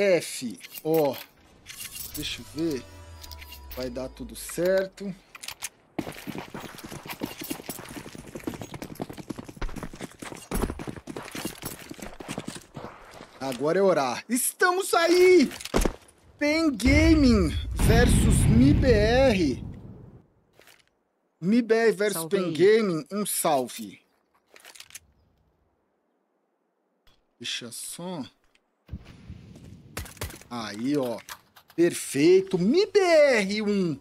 F, ó. Deixa eu ver. Vai dar tudo certo. Agora é orar. Estamos aí! Pen Gaming versus MIBR. MIBR versus Pen Gaming, um salve. Deixa só. Aí, ó. Perfeito. MIBR1.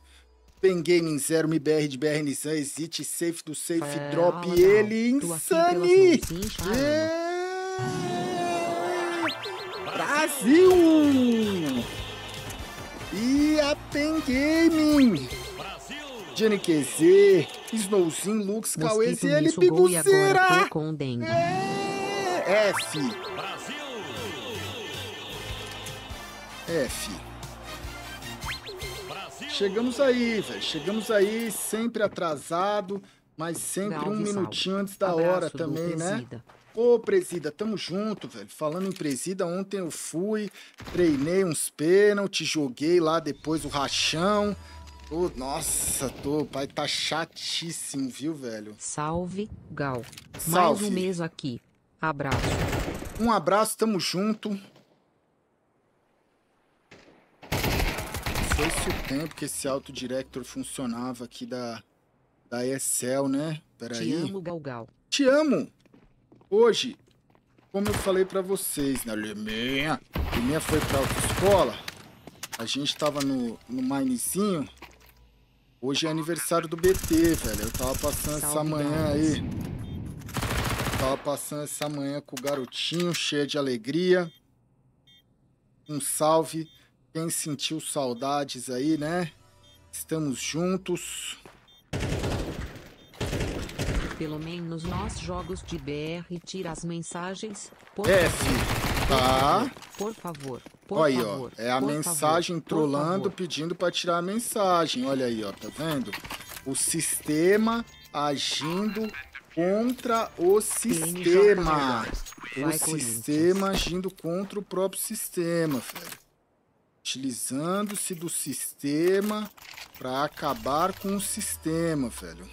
Pen Gaming 0, MIBR de BR Nissan, Exit, Safe do Safe é, Drop, ele, Insane! É... Brasil! E a Pen Gaming! Johnny QZ, Snowzinho, Lux, Cauê e ele, Bibuceira! É... F. F. Chegamos aí, velho. Chegamos aí, sempre atrasado, mas sempre um minutinho antes da hora também, né? Ô, Presida, tamo junto, velho. Falando em Presida, ontem eu fui, treinei uns pênaltis, joguei lá depois o rachão. Oh, nossa, tô, pai tá chatíssimo, viu, velho? Salve, Gal. Salve. Mais um mês aqui. Abraço. Um abraço, tamo junto. Foi-se o tempo que esse autodirector funcionava aqui da, da Excel, né? Peraí. Te amo, Galgal. Te amo! Hoje, como eu falei para vocês, né? Liminha, Liminha foi pra autoescola. A gente tava no, no Minezinho. Hoje é aniversário do BT, velho. Eu tava passando Salve essa manhã aí. Tava passando essa manhã com o garotinho, cheio de alegria. Um salve quem sentiu saudades aí, né? Estamos juntos. Pelo menos nós jogos de BR tira as mensagens. Por F. Tá. Por favor. Por olha aí, favor, ó. É a mensagem favor, trolando, pedindo para tirar a mensagem. Olha aí, ó. Tá vendo? O sistema agindo contra o sistema. O sistema agindo contra o próprio sistema, velho utilizando-se do sistema para acabar com o sistema, velho.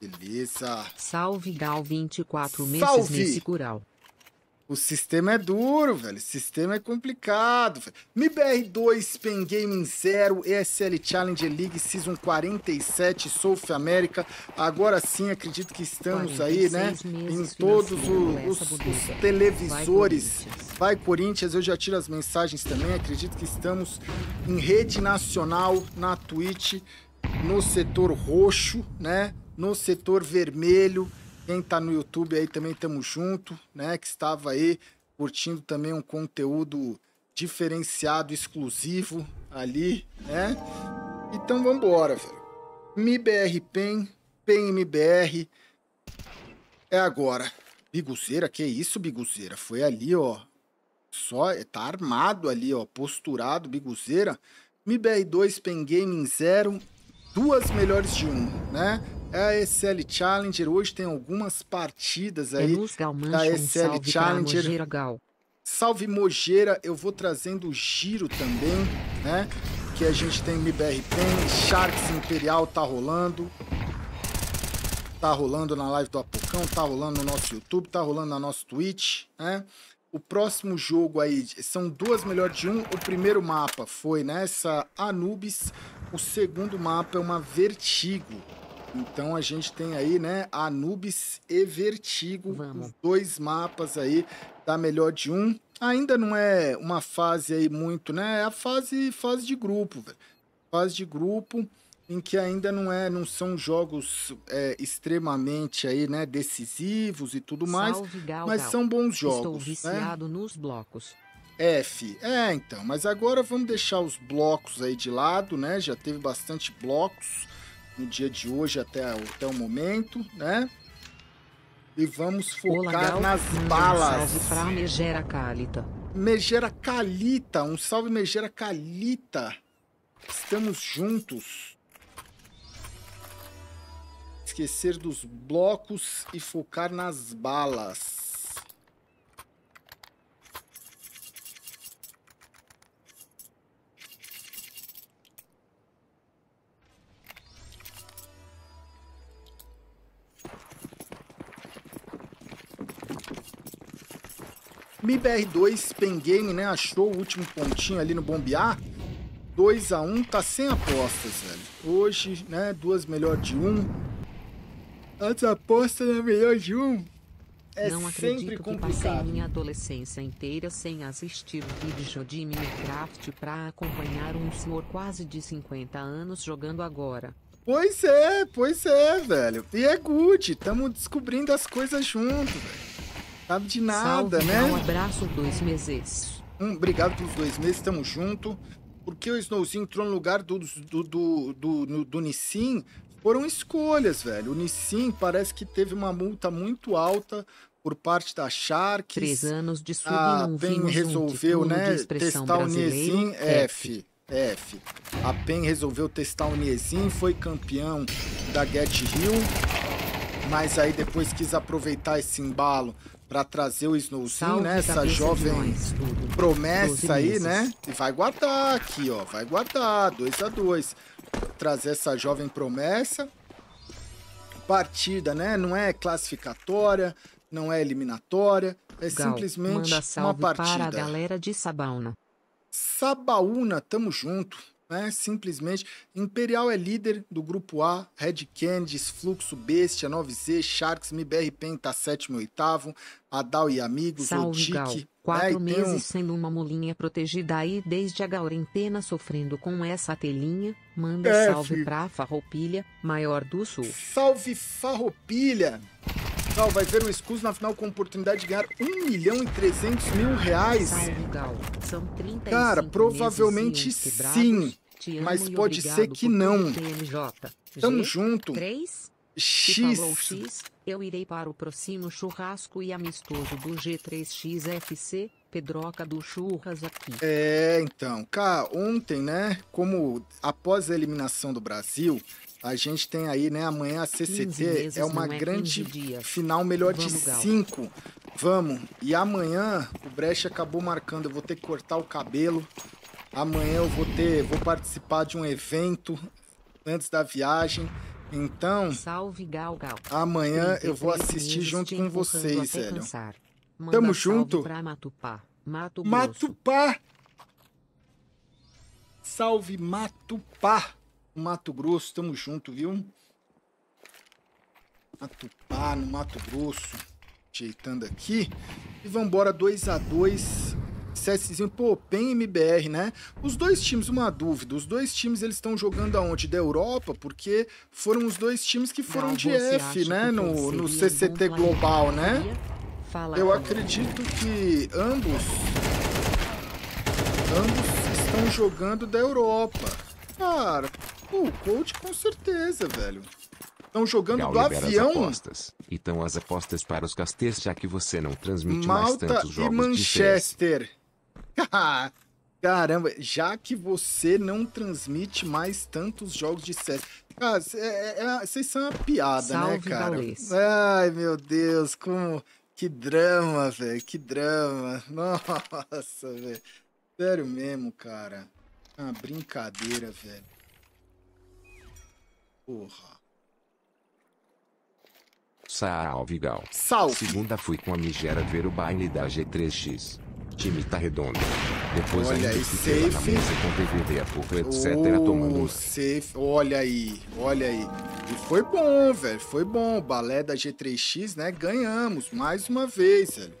Beleza. Salve Gal 24 meses Salve. nesse cural. O sistema é duro, velho. O sistema é complicado. Velho. MIBR2, Pen Gaming 0, ESL Challenger League Season 47, South America. Agora sim, acredito que estamos aí, né? Em todos os, os, os televisores. Vai Corinthians, eu já tiro as mensagens também. Acredito que estamos em rede nacional, na Twitch, no setor roxo, né? No setor vermelho quem tá no YouTube aí também tamo junto, né? Que estava aí curtindo também um conteúdo diferenciado, exclusivo ali, né? Então vamos embora, velho. MIBR PEN, PEN MBR. É agora. Biguzeira, que isso, Biguzeira? Foi ali, ó. Só, tá armado ali, ó. Posturado, Biguzeira. MIBR2, PEN Gaming 0. Duas melhores de um, né? É a SL Challenger. Hoje tem algumas partidas aí da SL um Challenger. Mogeira, Gal. Salve Mogeira, eu vou trazendo o giro também, né? Que a gente tem MBR Pen, Sharks Imperial tá rolando. Tá rolando na live do Apocão, tá rolando no nosso YouTube, tá rolando na nossa Twitch, né? O próximo jogo aí são duas melhores de um. O primeiro mapa foi nessa Anubis, o segundo mapa é uma Vertigo. Então a gente tem aí, né, Anubis e Vertigo, Vamos. os dois mapas aí da melhor de um. Ainda não é uma fase aí muito, né? É a fase fase de grupo, velho. Fase de grupo em que ainda não é, não são jogos é, extremamente aí, né, decisivos e tudo mais, Gal, mas Gal. são bons jogos. Estou né? viciado né? nos blocos. F. É, então, mas agora vamos deixar os blocos aí de lado, né? Já teve bastante blocos no dia de hoje até, até o momento, né? E vamos focar Olá, nas balas. Um salve pra Megera Calita. Megera Calita, um salve Megera Calita. Estamos juntos. Esquecer dos blocos e focar nas balas. MIBR2, Pen Game, né? Achou o último pontinho ali no bombear. 2 a 1 tá sem apostas, velho. Hoje, né? Duas melhor de um. As apostas na melhor de um. É não sempre acredito que complicado. passei minha adolescência inteira sem assistir vídeo de Minecraft pra acompanhar um senhor quase de 50 anos jogando agora. Pois é, pois é, velho. E é good, tamo descobrindo as coisas junto, velho. Sabe de nada, Salve, né? Um abraço dois meses. Um, obrigado pelos dois meses, tamo junto. Porque o Snowzinho entrou no lugar do, do, do, do, no- do Nissin foram escolhas, velho. O Nissin parece que teve uma multa muito alta por parte da Sharks. Três anos de sub A não PEN resolveu, né, testar o Niesin F. F. A PEN resolveu testar o Niesin, foi campeão da Get Hill, mas aí depois quis aproveitar esse embalo para trazer o Snowzinho, Salve, né? Essa jovem promessa aí, né? E vai guardar aqui, ó. Vai guardar, 2 a 2 Trazer essa jovem promessa. Partida, né? Não é classificatória, não é eliminatória. É Gal, simplesmente manda uma salve para a partida. galera de Sabauna. Sabaúna, tamo junto. Né? Simplesmente. Imperial é líder do grupo A. Red Candies, Fluxo, Bestia, 9Z, Sharks, MBR Pen tá sétimo e oitavo. Adal e Amigos, Salve, Gal. Odik. Quatro tem meses um- sendo uma mulinha protegida aí desde a quarentena sofrendo com essa telinha. Manda É, salve filho. pra Farroupilha, maior do sul. Salve Farroupilha! Gal vai ver o escuso na final com oportunidade de ganhar 1 milhão e 300 mil reais. Salve, Gal. São 35 Cara, provavelmente sim, Te amo mas pode ser que não. TMJ. Tamo G, junto. 3? Se falou X. X, eu irei para o próximo churrasco e amistoso do G3XFC, Pedroca do Churras aqui. É, então, cara, ontem, né, como após a eliminação do Brasil, a gente tem aí, né, amanhã a 15 CCT é uma é grande 15 dias. final melhor de Vamos, Gal. 5. Vamos. E amanhã o Brecht acabou marcando, eu vou ter que cortar o cabelo. Amanhã eu vou ter, vou participar de um evento antes da viagem. Então, Salve Gal Gal. amanhã eu vou 33 assistir junto com vocês, velho. Tamo junto. Pra Matupá, Mato. Matupá. Salve Matupá. Mato Grosso, tamo junto, viu? Matupá, no Mato Grosso. Ajeitando aqui. E vambora 2 a 2 CSzinho, pô, PEN e MBR, né? Os dois times, uma dúvida, os dois times eles estão jogando aonde? Da Europa, porque foram os dois times que foram Gal, de F, né? No, no CCT Global, né? Eu acredito que ambos ambos estão jogando da Europa. Cara, pô, o coach com certeza, velho. Estão jogando Gal do avião. as apostas. Então as apostas para os castes, já que você não transmite mais Malta tantos e jogos de CS. Manchester. Caramba, já que você não transmite mais tantos jogos de CS. Cara, cê- é- é- vocês são uma piada, né, Salve, cara? Gaules. Ai, meu Deus, como. Que drama, velho, que drama. Nossa, velho. Sério mesmo, cara. É uma brincadeira, velho. Porra. Salve Gal. Salve. Segunda fui com a Migera ver o baile da G3X. Time tá redondo. Depois Olha ainda aí, na safe. mesa com DVD pouco, etc. Ô, tomando safe. Olha aí, olha aí. E foi bom, velho. Foi bom. Balé da G3X, né? Ganhamos mais uma vez, velho.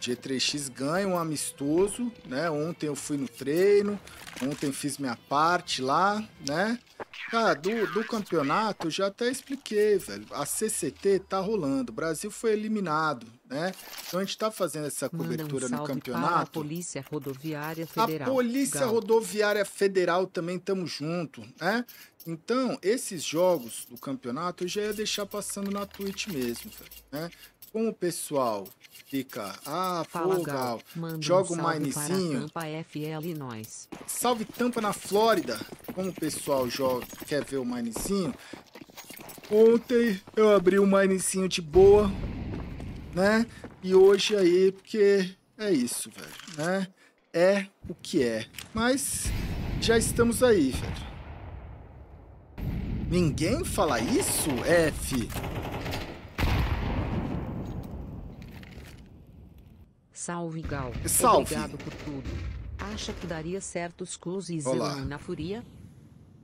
G3X ganha um amistoso, né? Ontem eu fui no treino, ontem fiz minha parte lá, né? Cara, do, do campeonato eu já até expliquei, velho. A CCT tá rolando, o Brasil foi eliminado, né? Então a gente tá fazendo essa Manda um cobertura no para a campeonato. Polícia Rodoviária Federal. A Polícia. Rodoviária Federal também estamos junto, né? Então, esses jogos do campeonato eu já ia deixar passando na Twitch mesmo, velho, né? Como o pessoal fica, ah, Fala pô, Gal. Gal, joga um um minezinho. Salve Tampa na Flórida. Como o pessoal joga, quer ver o minezinho. Ontem eu abri o minezinho de boa, né? E hoje aí, porque é isso, velho, né? É o que é. Mas já estamos aí, velho. Ninguém fala isso, F? Salve Gal. Salve. Obrigado por tudo. Acha que daria certo os Cruz e na Furia?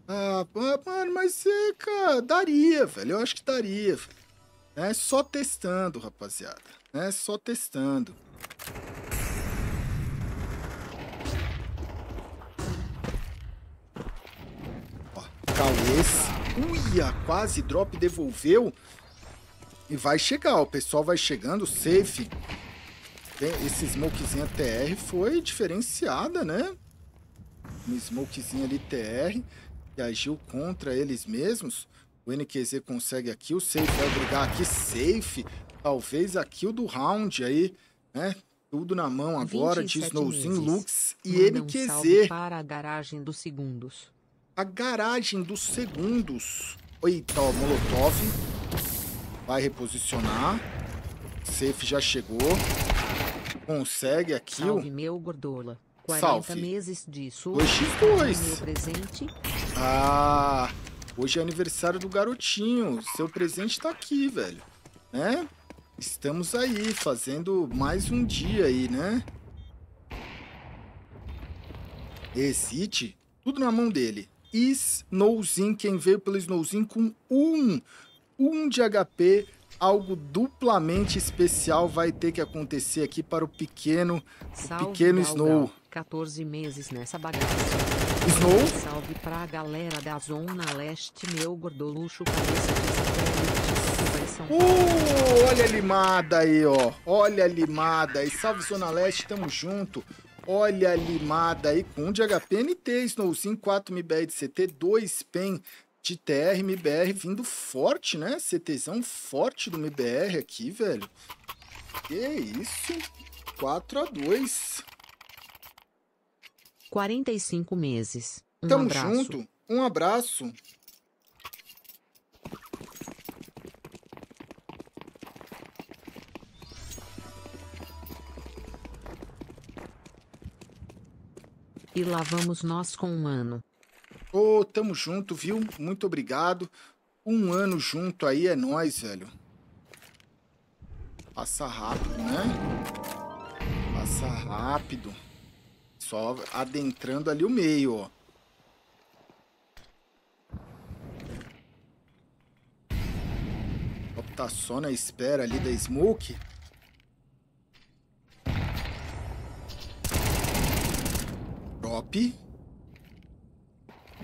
Ah, ah, mano, mas é, cara, daria, velho. Eu acho que daria. velho. É só testando, rapaziada. É só testando. Ó, Cauês. Uia, quase drop devolveu. E vai chegar, o pessoal vai chegando, safe. Esse smokezinho TR foi diferenciada, né? Um smokezinho ali TR que agiu contra eles mesmos. O NQZ consegue aqui, o Safe vai brigar aqui, Safe. Talvez a kill do round aí, né? Tudo na mão agora de 27 Snowzinho. Lux e Manda um NQZ. para a garagem dos segundos. A garagem dos segundos. Eita, ó, Molotov. Vai reposicionar. Safe já chegou. Consegue a kill. Salve meu gordola. 40 Salve. meses disso. 2x2. Meu presente. Ah, hoje é aniversário do garotinho. Seu presente tá aqui, velho. Né? Estamos aí fazendo mais um dia aí, né? Exit, tudo na mão dele. Snowzin, quem veio pelo Snowzin com um, um de HP, algo duplamente especial vai ter que acontecer aqui para o pequeno, Salve pequeno Gal Snow. Gal. 14 meses nessa bagaça. Snow. Salve pra galera da Zona Leste, meu gordoluxo, cabeça de satélite. Uh, olha a limada aí, ó. Olha a limada aí. Salve Zona Leste, tamo junto. Olha a limada aí com um de HP NT, Snowzinho, 4 MBR de CT, 2 PEN de TR, MBR vindo forte, né? CTzão forte do MBR aqui, velho. Que isso? 4 a 2 45 meses. Um Tamo abraço. junto. Um abraço. E lá vamos nós com um ano. Ô, tamo junto, viu? Muito obrigado. Um ano junto aí é nóis, velho. Passa rápido, né? Passa rápido. Só adentrando ali o meio, ó. Ó, Tá só na espera ali da Smoke. Drop.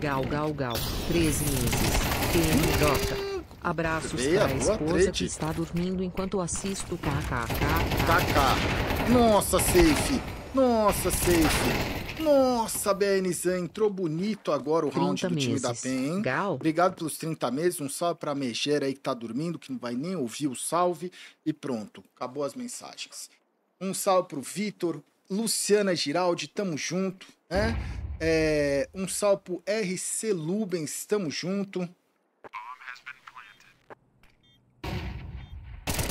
Gal, gal, gal. 13 meses. TMJ. Abraços Veia, pra esposa trade. que está dormindo enquanto assisto KKK. KK. Nossa, safe. Nossa, safe. Nossa, BNZ entrou bonito agora o round 30 do time meses. da PEN, hein? Gal. Obrigado pelos 30 meses. Um salve pra Megera aí que tá dormindo, que não vai nem ouvir o salve. E pronto, acabou as mensagens. Um salve pro Vitor, Luciana Giraldi, tamo junto, né? É, um salve pro RC Lubens, tamo junto.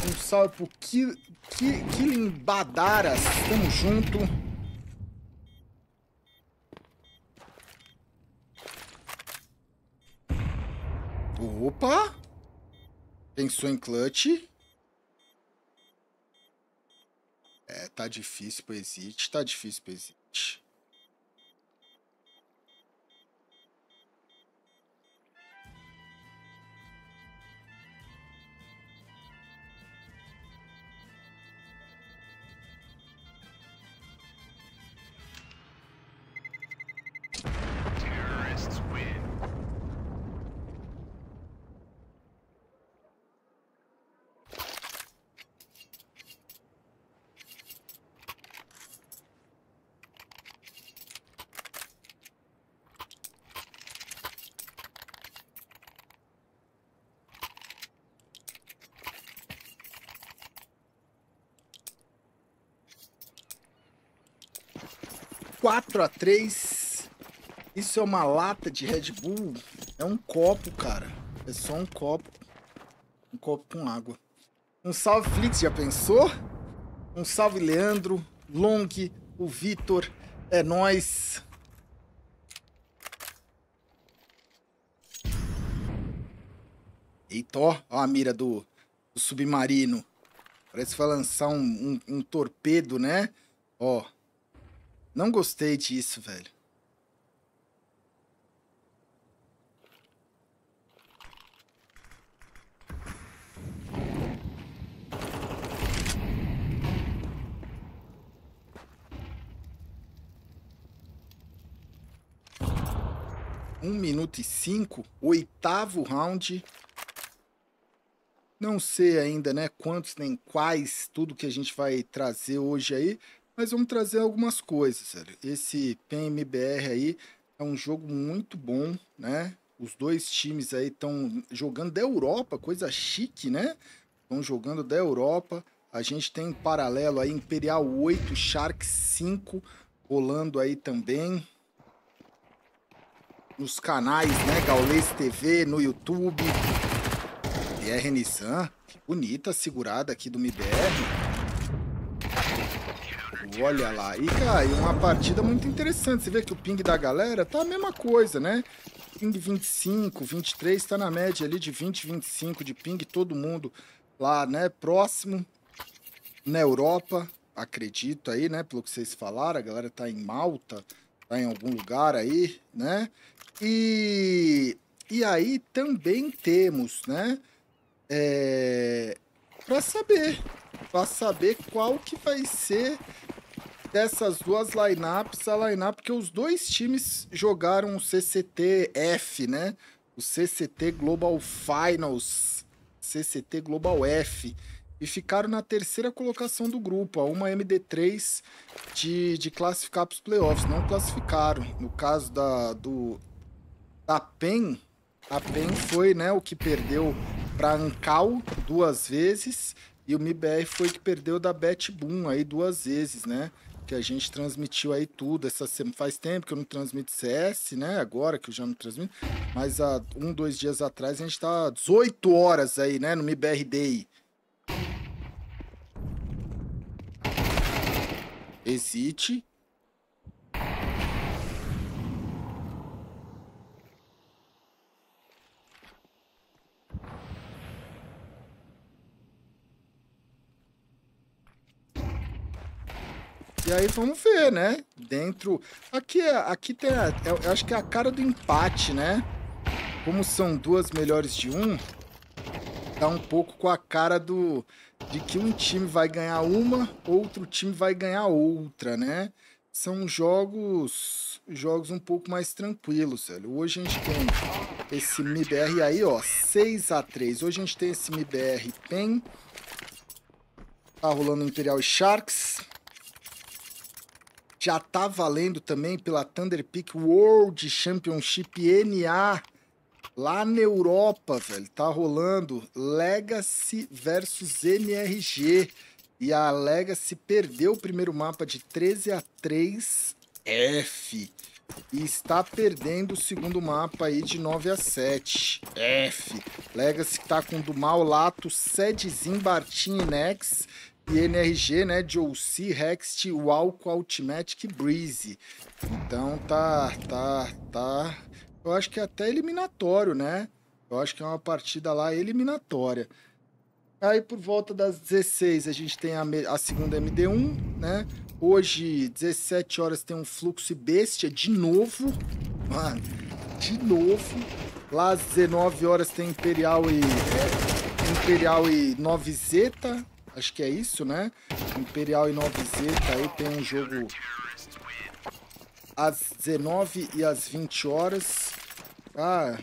Um salve pro Ki- Ki- Killing Badaras, tamo junto. Opa! Pensou em clutch? É, tá difícil pro Exit, tá difícil pro Exit. Quatro a 3. Isso é uma lata de Red Bull? É um copo, cara. É só um copo. Um copo com água. Um salve, Flix, já pensou? Um salve, Leandro, Long, o Vitor. É nóis. Eita, ó, ó a mira do, do submarino. Parece que vai lançar um, um, um torpedo, né? Ó. Não gostei disso, velho. Um minuto e cinco, oitavo round. Não sei ainda, né, quantos nem quais, tudo que a gente vai trazer hoje aí, mas vamos trazer algumas coisas, sério. Esse PMBR aí é um jogo muito bom, né? Os dois times aí estão jogando da Europa, coisa chique, né? Estão jogando da Europa. A gente tem em paralelo aí Imperial 8, Shark 5 rolando aí também nos canais, né? Gaules TV, no YouTube. BR Nissan, que bonita segurada aqui do MBR. Olha lá. E, cara, uma partida muito interessante. Você vê que o ping da galera tá a mesma coisa, né? Ping 25, 23, tá na média ali de 20, 25 de ping, todo mundo lá, né? Próximo. Na Europa, acredito aí, né? Pelo que vocês falaram, a galera tá em Malta, tá em algum lugar aí, né? E, e aí também temos, né? É, para saber, para saber qual que vai ser dessas duas lineups, a lineup que os dois times jogaram o CCT-F, né? O CCT Global Finals, CCT Global F, e ficaram na terceira colocação do grupo, a uma MD3 de, de classificar para os playoffs. Não classificaram. No caso da, do, da PEN, a PEN foi né, o que perdeu para Ancal duas vezes e o MIBR foi que perdeu da Betboom aí duas vezes, né? Que a gente transmitiu aí tudo. Essa semana faz tempo que eu não transmito CS, né? Agora que eu já não transmito. Mas há um, dois dias atrás a gente tá 18 horas aí, né? No MIBR Day. Exite. E aí vamos ver, né? Dentro. Aqui, aqui tem. A, eu acho que é a cara do empate, né? Como são duas melhores de um, tá um pouco com a cara do. De que um time vai ganhar uma, outro time vai ganhar outra, né? São jogos. Jogos um pouco mais tranquilos, velho. Hoje a gente tem esse MIBR aí, ó. 6 a 3 Hoje a gente tem esse MIBR PEN. Tá rolando Imperial Sharks já tá valendo também pela Thunder Peak World Championship NA lá na Europa, velho. Tá rolando Legacy versus NRG. E a Legacy perdeu o primeiro mapa de 13 a 3 F. E está perdendo o segundo mapa aí de 9 a 7 F. Legacy tá com do mal Lato, Sedzinho, Bartim e Nex e NRG, né, JOC, Hext, Walco, Ultimatic Breeze. Então tá, tá, tá. Eu acho que é até eliminatório, né? Eu acho que é uma partida lá eliminatória. Aí por volta das 16 a gente tem a, a segunda MD1, né? Hoje, 17 horas, tem um fluxo bestia de novo. Mano, de novo. Lá às 19 horas tem Imperial e. Imperial e 9Z Acho que é isso, né? Imperial e 9Z, aí tem um jogo às 19 e às 20 horas. Ah.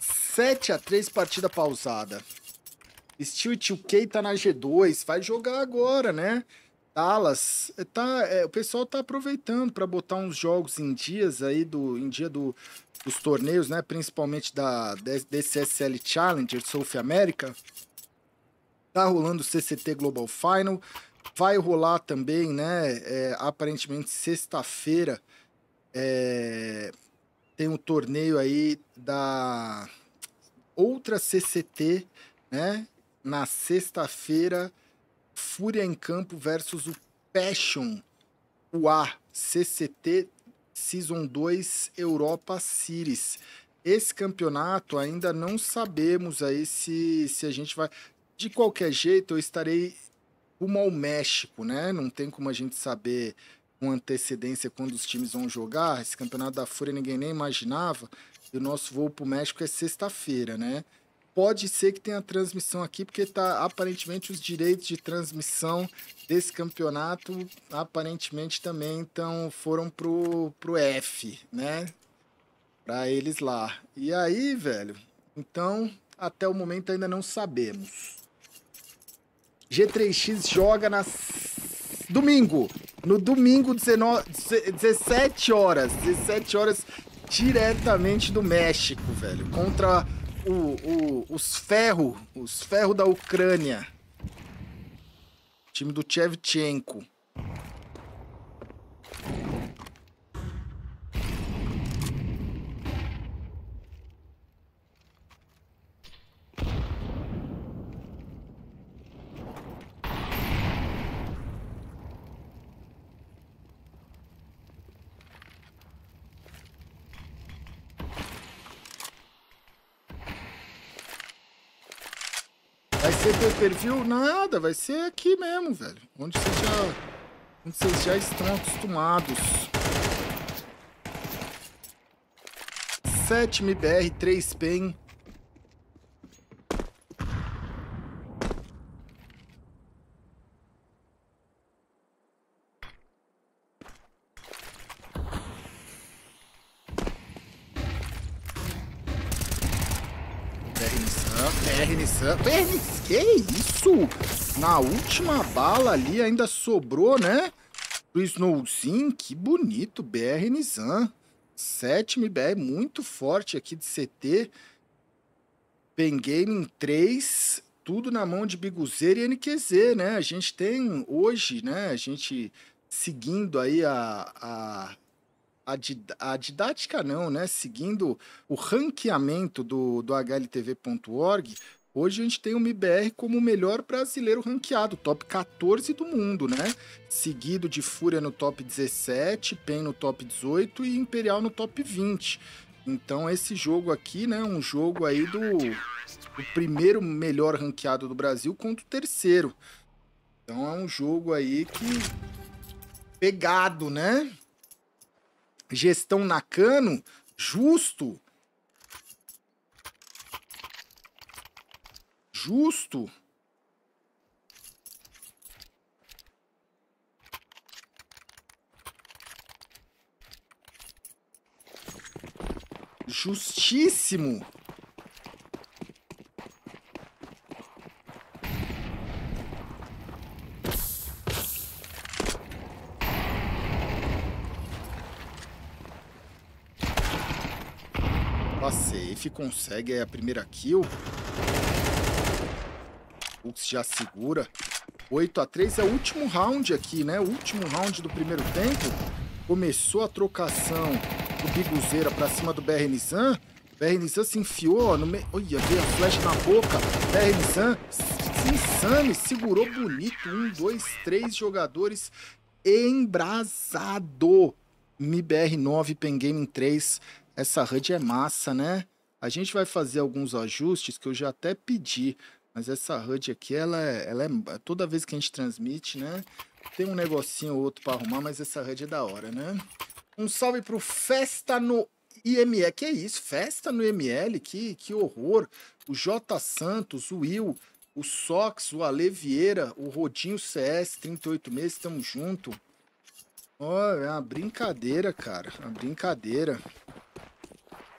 7 a 3 partida pausada. Steel 2K tá na G2, vai jogar agora, né? Dallas, tá, é, o pessoal tá aproveitando para botar uns jogos em dias aí do em dia do, dos torneios, né? Principalmente da DCSL Challenger South America. Tá rolando o CCT Global Final. Vai rolar também, né? É, aparentemente, sexta-feira é, tem um torneio aí da outra CCT, né? Na sexta-feira, Fúria em Campo versus o Passion, o A, CCT Season 2 Europa Series. Esse campeonato ainda não sabemos aí se, se a gente vai De qualquer jeito, eu estarei rumo ao México, né? Não tem como a gente saber com antecedência quando os times vão jogar. Esse campeonato da Fúria ninguém nem imaginava. E o nosso voo para o México é sexta-feira, né? Pode ser que tenha transmissão aqui, porque tá aparentemente os direitos de transmissão desse campeonato aparentemente também então foram pro, pro F, né? Para eles lá. E aí, velho, então até o momento ainda não sabemos. G3X joga na domingo. No domingo, 19, 17 horas. 17 horas diretamente do México, velho. Contra o, o, os ferros. Os ferros da Ucrânia. Time do Chevchenko. ser teu perfil? Nada, vai ser aqui mesmo, velho. Onde vocês já, onde vocês já estão acostumados. 7 MBR, 3 PEN. BR Nissan. BR Nissan. Que isso? Na última bala ali ainda sobrou, né? Do Snowzin. Que bonito. BR Nissan. 7 MBR muito forte aqui de CT. Pen Gaming 3. Tudo na mão de Biguzeira e NQZ, né? A gente tem hoje, né? A gente seguindo aí a, a a, a, didática não, né? Seguindo o ranqueamento do, do HLTV.org, hoje a gente tem o MIBR como o melhor brasileiro ranqueado, top 14 do mundo, né? Seguido de Fúria no top 17, PEN no top 18 e Imperial no top 20. Então esse jogo aqui, né, um jogo aí do, do primeiro melhor ranqueado do Brasil contra o terceiro. Então é um jogo aí que pegado, né? gestão Nakano, justo. Justo. Justíssimo. A safe consegue a primeira kill. Ux já segura. 8 a 3 é o último round aqui, né? O último round do primeiro tempo. Começou a trocação do Biguzeira pra cima do BR Nissan. Se enfiou no meio. Olha, veio a flash na boca. BR Nissan insane, segurou bonito. Um, dois, três jogadores embrasado. MIBR 9, Pen Gaming 3 essa HUD é massa, né? A gente vai fazer alguns ajustes que eu já até pedi, mas essa HUD aqui, ela é, ela é toda vez que a gente transmite, né? Tem um negocinho ou outro para arrumar, mas essa HUD é da hora, né? Um salve pro Festa no IML. Que é isso? Festa no IML? Que, que horror. O J Santos, o Will, o Sox, o Ale Vieira, o Rodinho CS, 38 meses, tamo junto. Ó, oh, é uma brincadeira, cara. Uma brincadeira.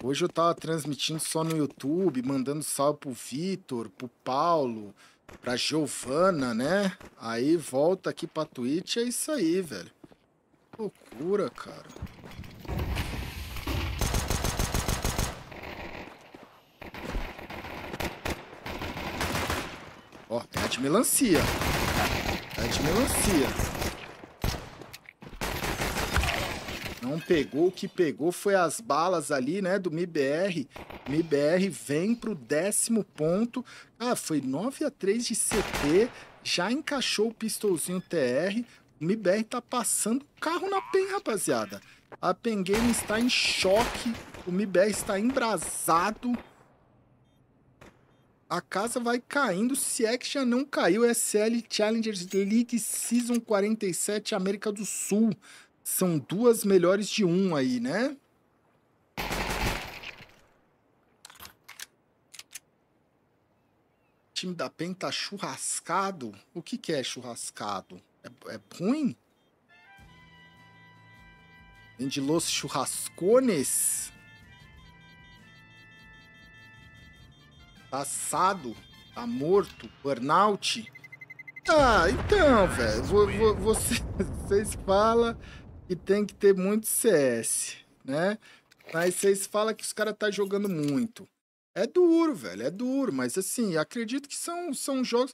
Hoje eu tava transmitindo só no YouTube, mandando salve pro Vitor, pro Paulo, pra Giovana, né? Aí volta aqui pra Twitch, é isso aí, velho. Loucura, cara. Ó, é de melancia. É de melancia. Não pegou, o que pegou foi as balas ali, né, do MIBR. MIBR vem pro décimo ponto. Ah, foi 9 a 3 de CT, já encaixou o pistolzinho TR. O MIBR tá passando carro na PEN, rapaziada. A PEN Game está em choque, o MIBR está embrasado. a casa vai caindo, se é que já não caiu. SL Challengers League Season 47 América do Sul. São duas melhores de um aí, né? O time da PEN tá churrascado. O que, que é churrascado? É, é ruim? Vem de Los Churrascones? Tá assado? Tá morto? Burnout? Ah, então, velho. Você, vocês falam que tem que ter muito CS, né? Mas vocês falam que os caras tá jogando muito. É duro, velho, é duro, mas assim, acredito que são, são jogos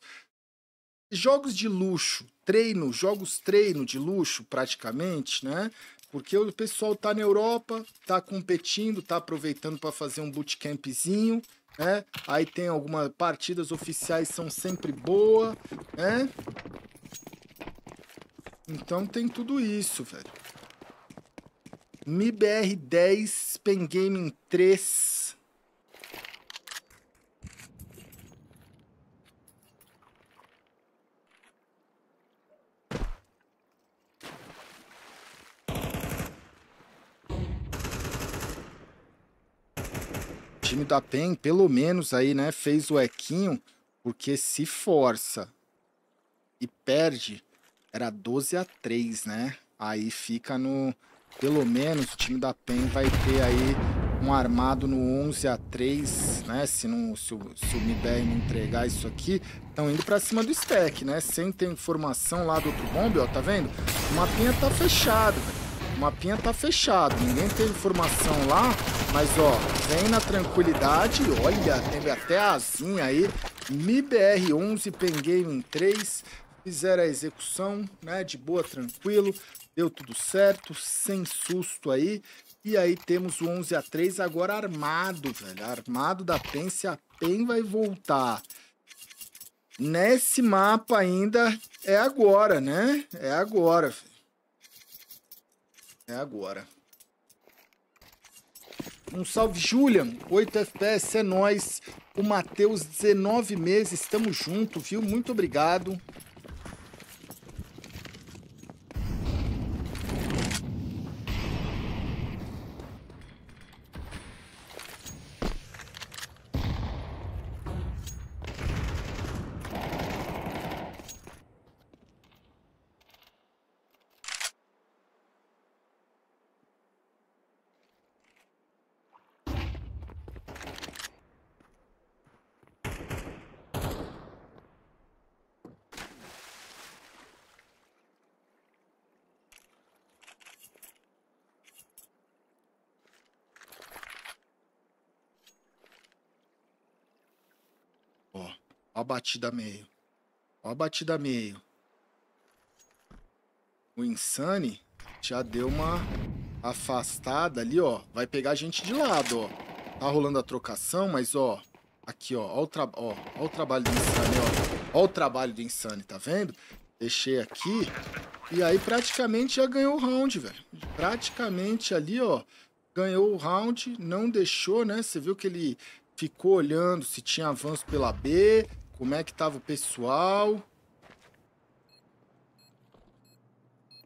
jogos de luxo, treino, jogos treino de luxo praticamente, né? Porque o pessoal tá na Europa, tá competindo, tá aproveitando para fazer um bootcampzinho, né? Aí tem algumas partidas oficiais são sempre boa, né? Então tem tudo isso, velho. MIBR 10, Pen Gaming 3. O time da PEN, pelo menos aí, né, fez o equinho, porque se força e perde, era 12 a 3, né? Aí fica no pelo menos o time da PEN vai ter aí um armado no 11 a 3, né? Se, não, se, o, se o MIBR não entregar isso aqui, estão indo para cima do stack, né? Sem ter informação lá do outro bombe, ó, tá vendo? O mapinha tá fechado, velho. O mapinha tá fechado, ninguém tem informação lá, mas ó, vem na tranquilidade, olha, teve até a asinha aí, MIBR 11, Pen Gaming 3, fizeram a execução, né, de boa, tranquilo, Deu tudo certo, sem susto aí. E aí temos o 11 a 3 agora armado, velho. Armado da PEN, se a PEN vai voltar. Nesse mapa ainda é agora, né? É agora. É agora. Um salve, Julian. 8 FPS é nós. O Matheus, 19 meses. Estamos junto, viu? Muito obrigado. Ó a batida meio. Ó a batida meio. O Insane já deu uma afastada ali, ó. Vai pegar a gente de lado, ó. Tá rolando a trocação, mas, ó. Aqui, ó. Ó o, tra... ó, ó o trabalho do Insane, ó. Ó o trabalho do Insane, tá vendo? Deixei aqui. E aí praticamente já ganhou o round, velho. Praticamente ali, ó. Ganhou o round, não deixou, né? Você viu que ele ficou olhando se tinha avanço pela B, como é que tava o pessoal?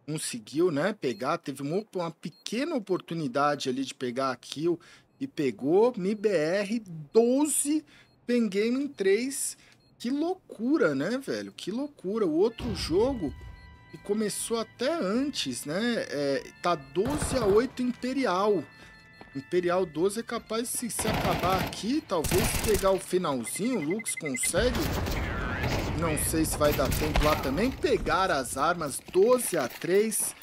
Conseguiu, né, pegar. Teve uma, uma pequena oportunidade ali de pegar a kill e pegou. MIBR 12, Pen Gaming 3. Que loucura, né, velho? Que loucura. O outro jogo que começou até antes, né? É, tá 12 a 8 Imperial. Imperial 12 é capaz de se, acabar aqui, talvez pegar o finalzinho, o Lux consegue. Não sei se vai dar tempo lá também. Pegar as armas 12 a 3.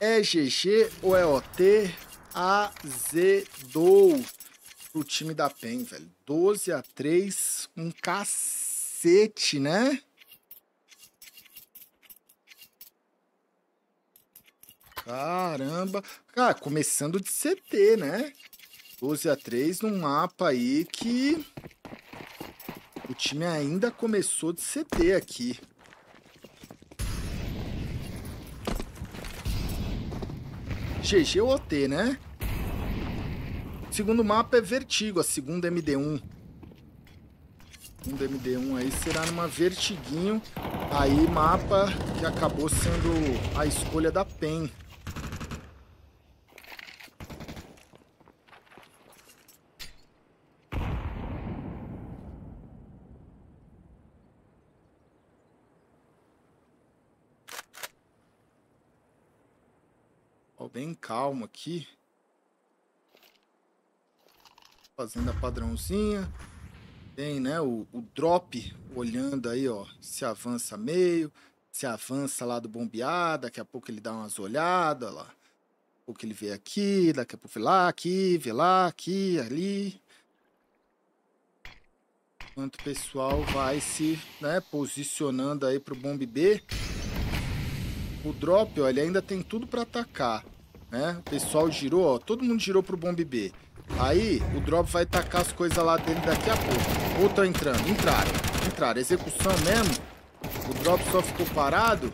É GG ou é OT? Azedou pro time da PEN, velho. 12 a 3. Um cacete, né? Caramba. Cara, começando de CT, né? 12 a 3 num mapa aí que o time ainda começou de CT aqui. GG ou OT, né? Segundo mapa é Vertigo, a segunda MD1. segundo MD1 aí será numa Vertiguinho. Aí mapa que acabou sendo a escolha da PEN. Ó, bem calmo aqui. Fazendo a padrãozinha. Tem, né, o, o drop olhando aí, ó, se avança meio, se avança lá do bombear, daqui a pouco ele dá umas olhadas lá. Daqui a pouco ele vê aqui, daqui a pouco vê lá, aqui, vê lá, aqui, ali. Enquanto o pessoal vai se né, posicionando aí pro bombe B. O drop, ó, ele ainda tem tudo para atacar, né? O pessoal girou, ó, todo mundo girou pro bombe B. Aí o drop vai tacar as coisas lá dele daqui a pouco. Outro entrando, entraram, entraram. Execução mesmo. O drop só ficou parado.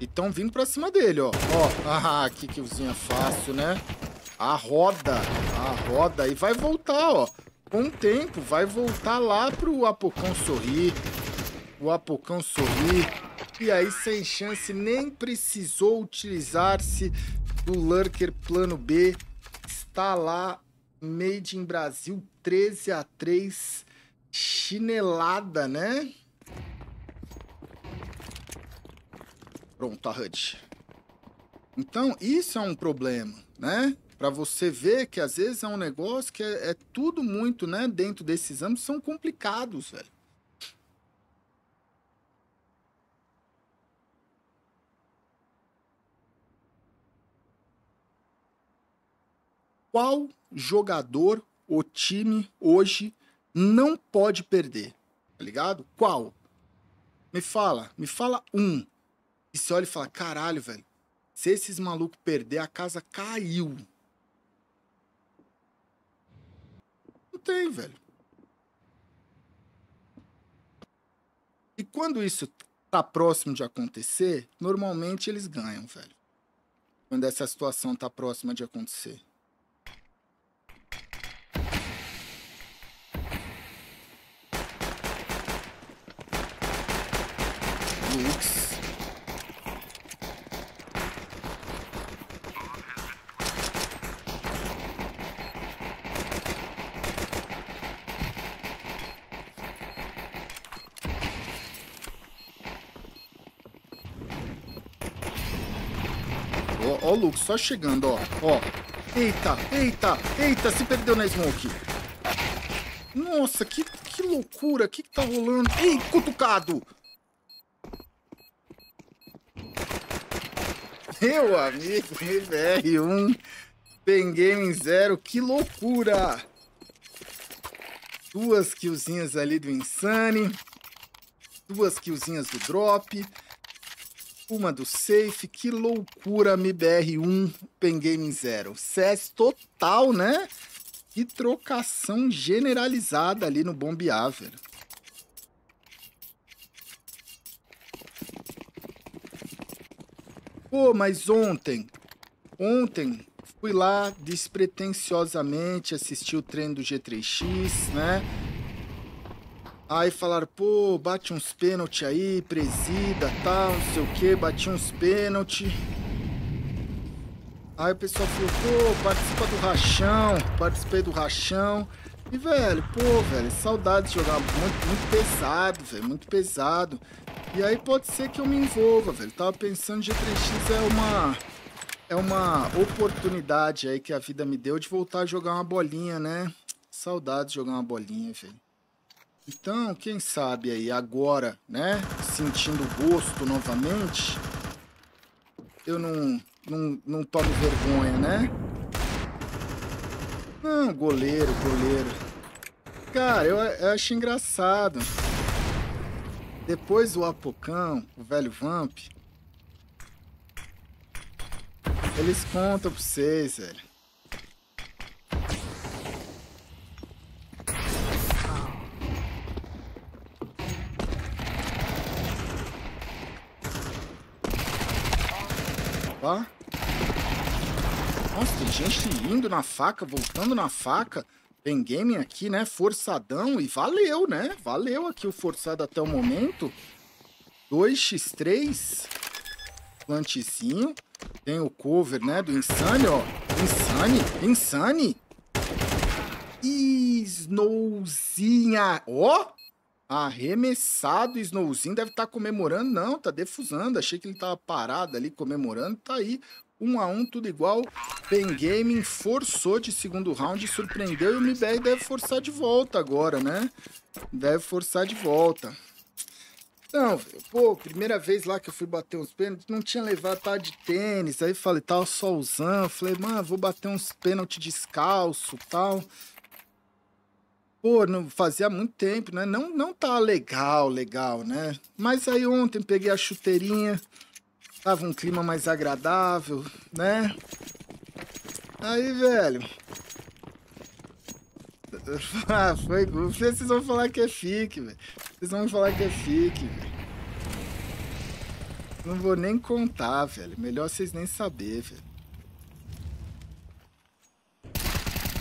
E estão vindo pra cima dele, ó. Ó, ah, que killzinha fácil, né? A roda, a roda. E vai voltar, ó. Com o tempo, vai voltar lá pro Apocão sorrir. O Apocão sorrir. E aí, sem chance, nem precisou utilizar-se do Lurker plano B. Está lá, Made in Brasil, 13 a 3 Chinelada, né? Pronto, a HUD. Então, isso é um problema, né? Para você ver que às vezes é um negócio que é, é tudo muito, né? Dentro desses âmbitos são complicados, velho. Qual jogador o time hoje não pode perder? Tá ligado? Qual? Me fala, me fala um. E você olha e fala: caralho, velho, se esses malucos perder, a casa caiu. Não tem, velho. E quando isso tá próximo de acontecer, normalmente eles ganham, velho. Quando essa situação tá próxima de acontecer. Lux. Só chegando, ó. Ó. Eita, eita, eita, se perdeu na smoke. Nossa, que, que loucura, o que, que tá rolando? Ei, cutucado! Meu amigo, MBR1, Pen Game 0, que loucura! Duas killzinhas ali do Insane, duas killzinhas do Drop, uma do Safe, que loucura, MBR1, Pen Game 0. CS total, né? Que trocação generalizada ali no bombear, velho. Pô, mas ontem, ontem fui lá despretensiosamente assistir o treino do G3X, né? Aí falaram, pô, bate uns pênalti aí, presida, tal, não sei o que, bati uns pênalti. Aí o pessoal falou, pô, participa do rachão, participei do rachão. E, velho, pô, velho, saudade de jogar muito, muito pesado, velho, muito pesado. E aí pode ser que eu me envolva, velho. Tava pensando G3X é uma é uma oportunidade aí que a vida me deu de voltar a jogar uma bolinha, né? Saudade de jogar uma bolinha, velho. Então, quem sabe aí agora, né, sentindo gosto novamente, eu não não, não tomo vergonha, né? Não, goleiro, goleiro. Cara, eu, eu acho engraçado. Depois o Apocão, o velho Vamp, eles contam pra vocês, velho. Ó. Nossa, tem gente indo na faca, voltando na faca. Pen Gaming aqui, né? Forçadão e valeu, né? Valeu aqui o forçado até o momento. 2x3. Plantezinho. Tem o cover, né? Do Insane, ó. Insane, Insane. Snowzinha. Ó. Arremessado. Snowzinho deve estar tá comemorando. Não, tá defusando. Achei que ele tava parado ali comemorando. Tá aí. Um a um, tudo igual. Pen Gaming forçou de segundo round, surpreendeu e o MBR deve forçar de volta agora, né? Deve forçar de volta. Não, pô, primeira vez lá que eu fui bater uns pênaltis, não tinha levado tá de tênis. Aí falei, só usando. Falei, mano, vou bater uns pênaltis descalço tal. Pô, não fazia muito tempo, né? Não, não tá legal, legal, né? Mas aí ontem peguei a chuteirinha, tava um clima mais agradável, né? Aí, velho. Ah, foi. Vocês vão falar que é fique, velho. Vocês vão falar que é fique, velho. Não vou nem contar, velho. Melhor vocês nem saber, velho.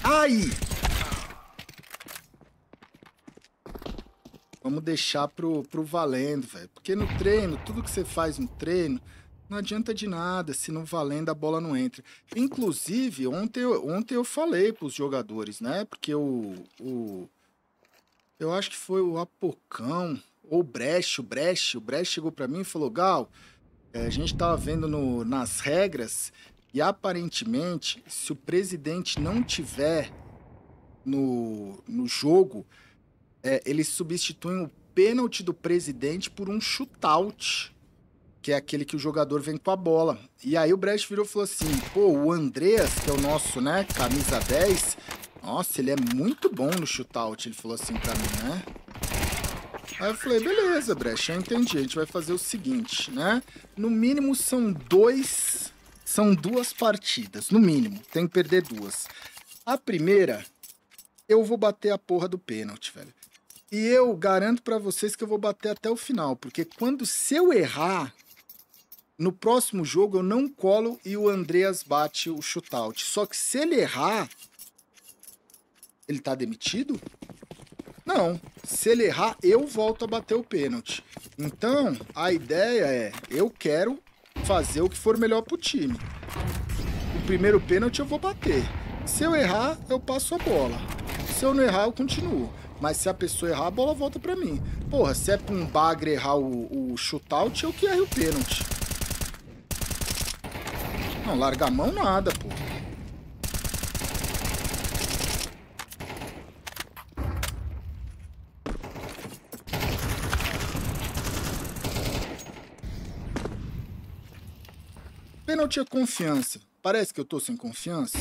Ai! Vamos deixar pro, pro valendo, velho. Porque no treino, tudo que você faz no treino, não adianta de nada. Se não valendo, a bola não entra. Inclusive, ontem, ontem eu falei pros jogadores, né? Porque o, o eu acho que foi o Apocão, ou o Brecht, o Brecht, o Brecht chegou para mim e falou, Gal, é, a gente estava vendo no, nas regras e aparentemente, se o presidente não tiver no, no jogo, é, eles substituem o pênalti do presidente por um shootout, que é aquele que o jogador vem com a bola. E aí o Brecht virou e falou assim, pô, o Andreas, que é o nosso, né, camisa 10, nossa, ele é muito bom no shootout, ele falou assim pra mim, né? Aí eu falei, beleza, Brecht, eu entendi. A gente vai fazer o seguinte, né? No mínimo são dois. São duas partidas, no mínimo. Tem que perder duas. A primeira, eu vou bater a porra do pênalti, velho. E eu garanto para vocês que eu vou bater até o final, porque quando se eu errar, no próximo jogo eu não colo e o Andreas bate o shootout. Só que se ele errar, ele tá demitido? Não. Se ele errar, eu volto a bater o pênalti. Então, a ideia é, eu quero fazer o que for melhor pro time. O primeiro pênalti eu vou bater. Se eu errar, eu passo a bola. Se eu não errar, eu continuo. Mas se a pessoa errar, a bola volta pra mim. Porra, se é pra um bagre errar o, o shootout, eu que erro o pênalti. Não, larga a mão nada, porra. Pênalti é confiança. Parece que eu tô sem confiança.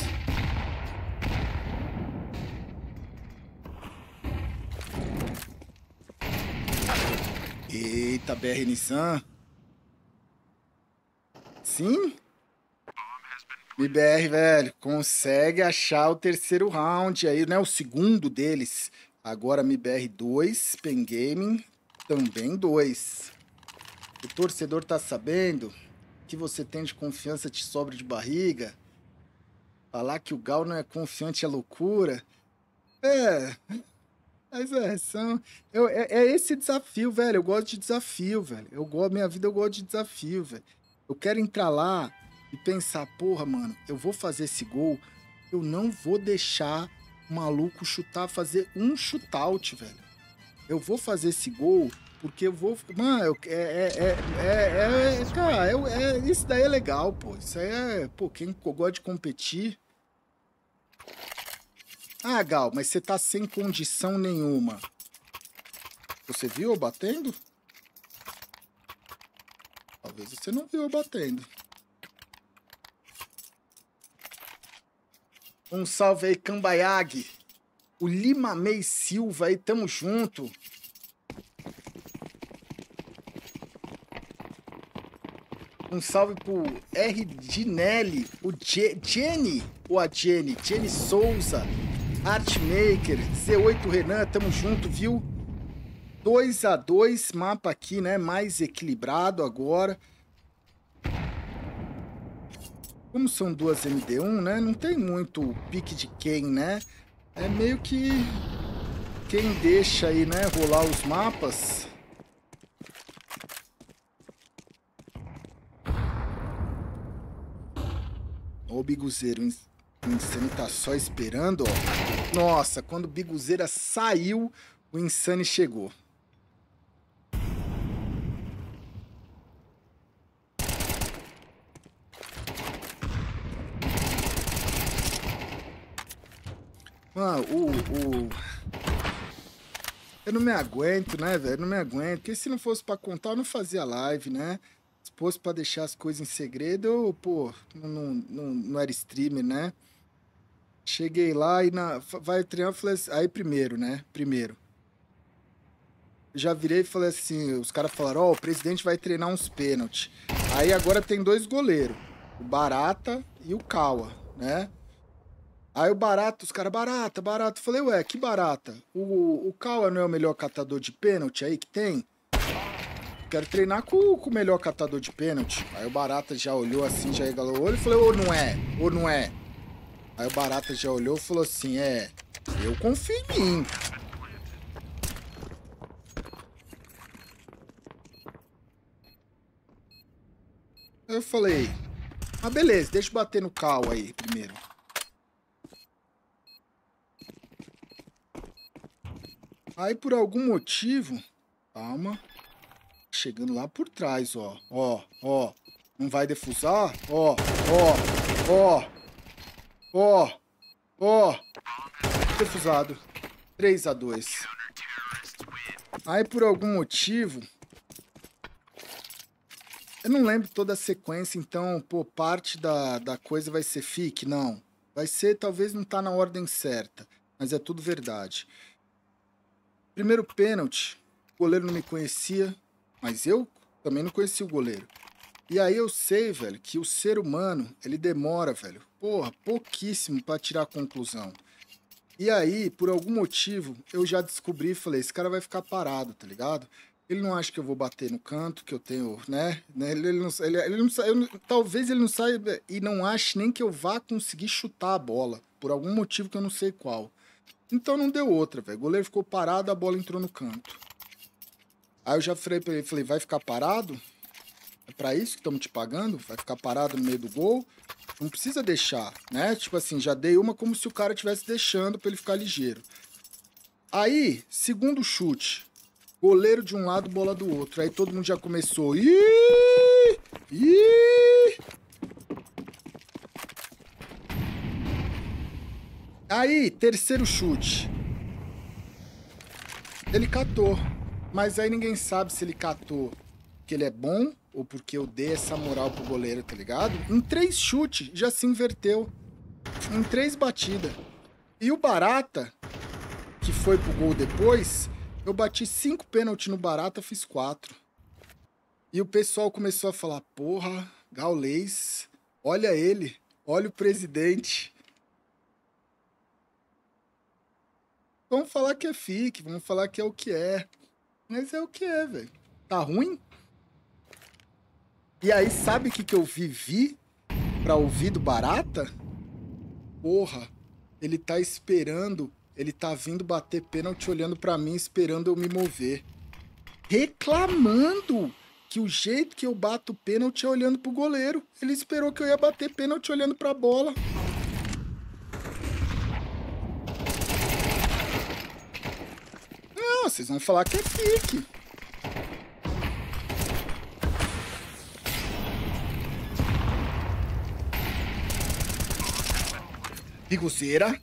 Eita, BR Nissan. Sim? MBR, velho, consegue achar o terceiro round aí, né? O segundo deles. Agora MBR 2, Pen Gaming também 2. O torcedor tá sabendo que você tem de confiança te sobra de barriga. Falar que o Gal não é confiante é loucura. É. Mas é, são. Eu, é, é, esse desafio, velho. Eu gosto de desafio, velho. Eu gosto, minha vida eu gosto de desafio, velho. Eu quero entrar lá e pensar, porra, mano, eu vou fazer esse gol. Eu não vou deixar o maluco chutar, fazer um shootout, velho. Eu vou fazer esse gol porque eu vou. Mano, é. É, é, é, é cara, é, é, isso daí é legal, pô. Isso aí é. Pô, quem gosta de competir. Ah, Gal, mas você tá sem condição nenhuma. Você viu eu batendo? Talvez você não viu eu batendo. Um salve aí, Cambaiag. O Lima Mei Silva aí, tamo junto. Um salve pro R. Dinelli, o G Jenny, ou a Jenny, Jenny Souza, Artmaker, C8 Renan, tamo junto, viu? 2 a 2 mapa aqui, né? Mais equilibrado agora. Como são duas MD1, né? Não tem muito pique de quem, né? É meio que quem deixa aí, né, rolar os mapas. Ó o Biguzeiro, o Insane tá só esperando, ó. Nossa, quando o Biguzeira saiu, o Insane chegou. Mano, o, o... Eu não me aguento, né, velho? Não me aguento. Porque se não fosse pra contar, eu não fazia live, né? Se fosse pra deixar as coisas em segredo, eu, pô, não, não, não, era streamer, né? Cheguei lá e na, vai treinar, falei assim, aí primeiro, né? Primeiro. Já virei e falei assim, os caras falaram, ó, oh, o presidente vai treinar uns pênaltis. Aí agora tem dois goleiros, o Barata e o Kawa, né? Aí o Barata, os caras, barata, barata. Falei, ué, que barata? O, o Kawa não é o melhor catador de pênalti aí que tem? Quero treinar com, com o melhor catador de pênalti. Aí o Barata já olhou assim, já regalou o olho e falei, ou não é? Ou não é? Aí o Barata já olhou e falou assim, é, eu confio em mim. Eu falei, ah, beleza, deixa eu bater no cal aí primeiro. Aí por algum motivo, calma, chegando lá por trás, ó, ó, ó, não vai defusar, ó, ó, ó, ó, ó, defusado, 3 a 2. Aí por algum motivo, eu não lembro toda a sequência, então, pô, parte da, da coisa vai ser fique, não. Vai ser, talvez não tá na ordem certa, mas é tudo verdade. Primeiro pênalti, o goleiro não me conhecia, mas eu também não conhecia o goleiro. E aí eu sei, velho, que o ser humano, ele demora, velho, porra, pouquíssimo para tirar a conclusão. E aí, por algum motivo, eu já descobri e falei, esse cara vai ficar parado, tá ligado? Ele não acha que eu vou bater no canto, que eu tenho, né? né ele, ele não, ele, ele não eu, talvez ele não saiba e não ache nem que eu vá conseguir chutar a bola, por algum motivo que eu não sei qual. Então não deu outra, velho. O goleiro ficou parado, a bola entrou no canto. Aí eu já falei pra ele, falei, vai ficar parado? É pra isso que estamos te pagando? Vai ficar parado no meio do gol? Não precisa deixar, né? Tipo assim, já dei uma como se o cara estivesse deixando pra ele ficar ligeiro. Aí, segundo chute. Goleiro de um lado, bola do outro. Aí todo mundo já começou. Ih! Ih! Aí, terceiro chute. Ele catou. Mas aí ninguém sabe se ele catou que ele é bom ou porque eu dei essa moral pro goleiro, tá ligado? Em três chutes já se inverteu. Em três batidas. E o Barata, que foi pro gol depois, eu bati cinco pênaltis no Barata, fiz quatro. E o pessoal começou a falar: porra, Gaulês, olha ele, olha o presidente. Vamos falar que é fique, vamos falar que é o que é. Mas é o que é, velho. Tá ruim? E aí, sabe o que, que eu vivi pra ouvir do Barata? Porra, ele tá esperando, ele tá vindo bater pênalti olhando para mim, esperando eu me mover. Reclamando que o jeito que eu bato pênalti é olhando pro goleiro. Ele esperou que eu ia bater pênalti olhando pra bola. vocês vão falar que é fique. Biguceira.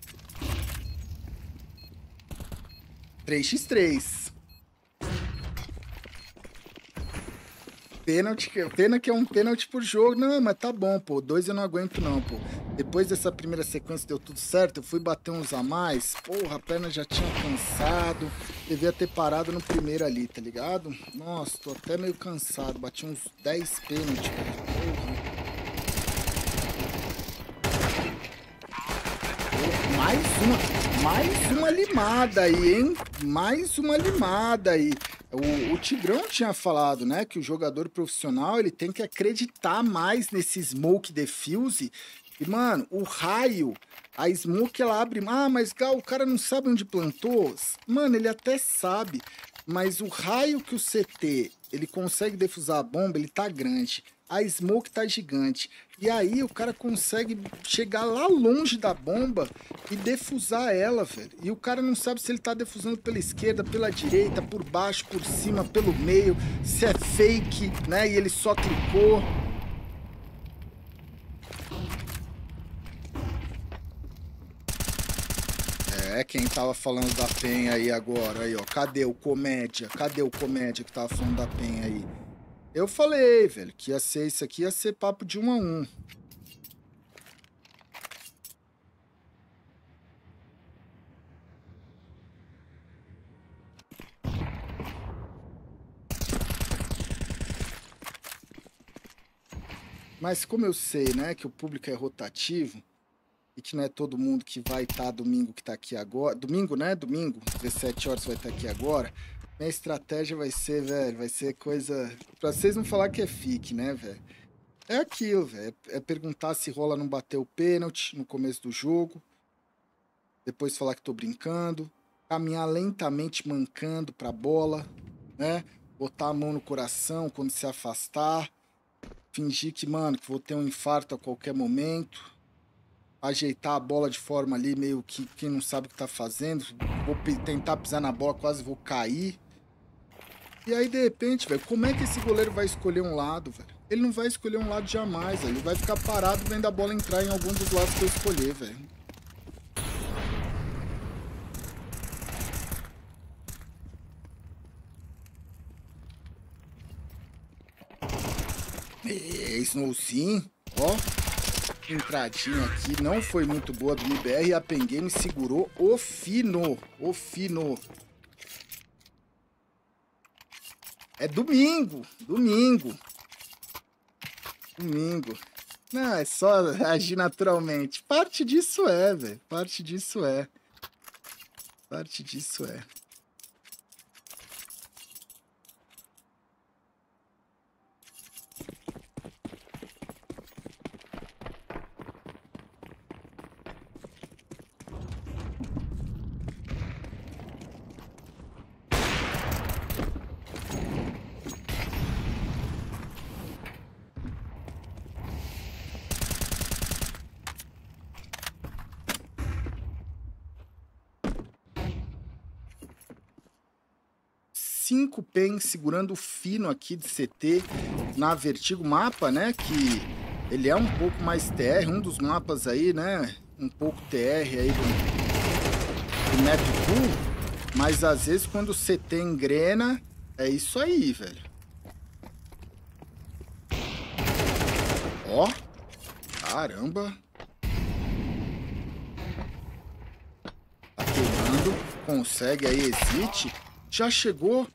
3x3. Pênalti, pena que é um pênalti por jogo. Não, mas tá bom, pô. Dois eu não aguento, não, pô. Depois dessa primeira sequência deu tudo certo. Eu fui bater uns a mais. Porra, a perna já tinha cansado. Devia ter parado no primeiro ali, tá ligado? Nossa, tô até meio cansado. Bati uns 10 pênaltis, Porra. Mais uma, mais uma limada aí, hein? Mais uma limada aí. O, o, Tigrão tinha falado, né, que o jogador profissional ele tem que acreditar mais nesse smoke defuse E, mano, o raio, a smoke, ela abre. Ah, mas Gal, o cara não sabe onde plantou. Mano, ele até sabe. Mas o raio que o CT ele consegue defusar a bomba, ele tá grande. A smoke tá gigante. E aí o cara consegue chegar lá longe da bomba e defusar ela, velho. E o cara não sabe se ele tá defusando pela esquerda, pela direita, por baixo, por cima, pelo meio, se é fake, né? E ele só clicou. É, quem tava falando da PEN aí agora, aí, ó. Cadê o comédia? Cadê o comédia que tava falando da PEN aí? Eu falei, velho, que ia ser isso aqui, ia ser papo de um a um. Mas como eu sei, né, que o público é rotativo, e que não é todo mundo que vai estar tá domingo que está aqui agora. Domingo, né? Domingo, 17 horas vai estar tá aqui agora. Minha estratégia vai ser, velho, vai ser coisa. Pra vocês não falar que é fique, né, velho? É aquilo, velho. É perguntar se rola não bater o pênalti no começo do jogo. Depois falar que tô brincando. Caminhar lentamente mancando pra bola, né? Botar a mão no coração quando se afastar. Fingir que, mano, que vou ter um infarto a qualquer momento ajeitar a bola de forma ali, meio que quem não sabe o que tá fazendo. Vou tentar pisar na bola, quase vou cair. E aí, de repente, velho, como é que esse goleiro vai escolher um lado, velho? Ele não vai escolher um lado jamais, velho. Ele vai ficar parado vendo a bola entrar em algum dos lados que eu escolher, velho. É, Snow sim, ó entradinha aqui não foi muito boa do MBR e a Pen Game segurou o fino, o fino. É domingo, domingo. Domingo. Não, é só agir naturalmente. Parte disso é, velho. Parte disso é. Parte disso é. 5 PEN segurando o fino aqui de CT na Vertigo Mapa, né? Que ele é um pouco mais TR, um dos mapas aí, né? Um pouco TR aí do, do Map Pool. Mas às vezes quando o CT engrena, é isso aí, velho. Ó. Caramba. Tá queimando. Consegue aí, exit. Já chegou.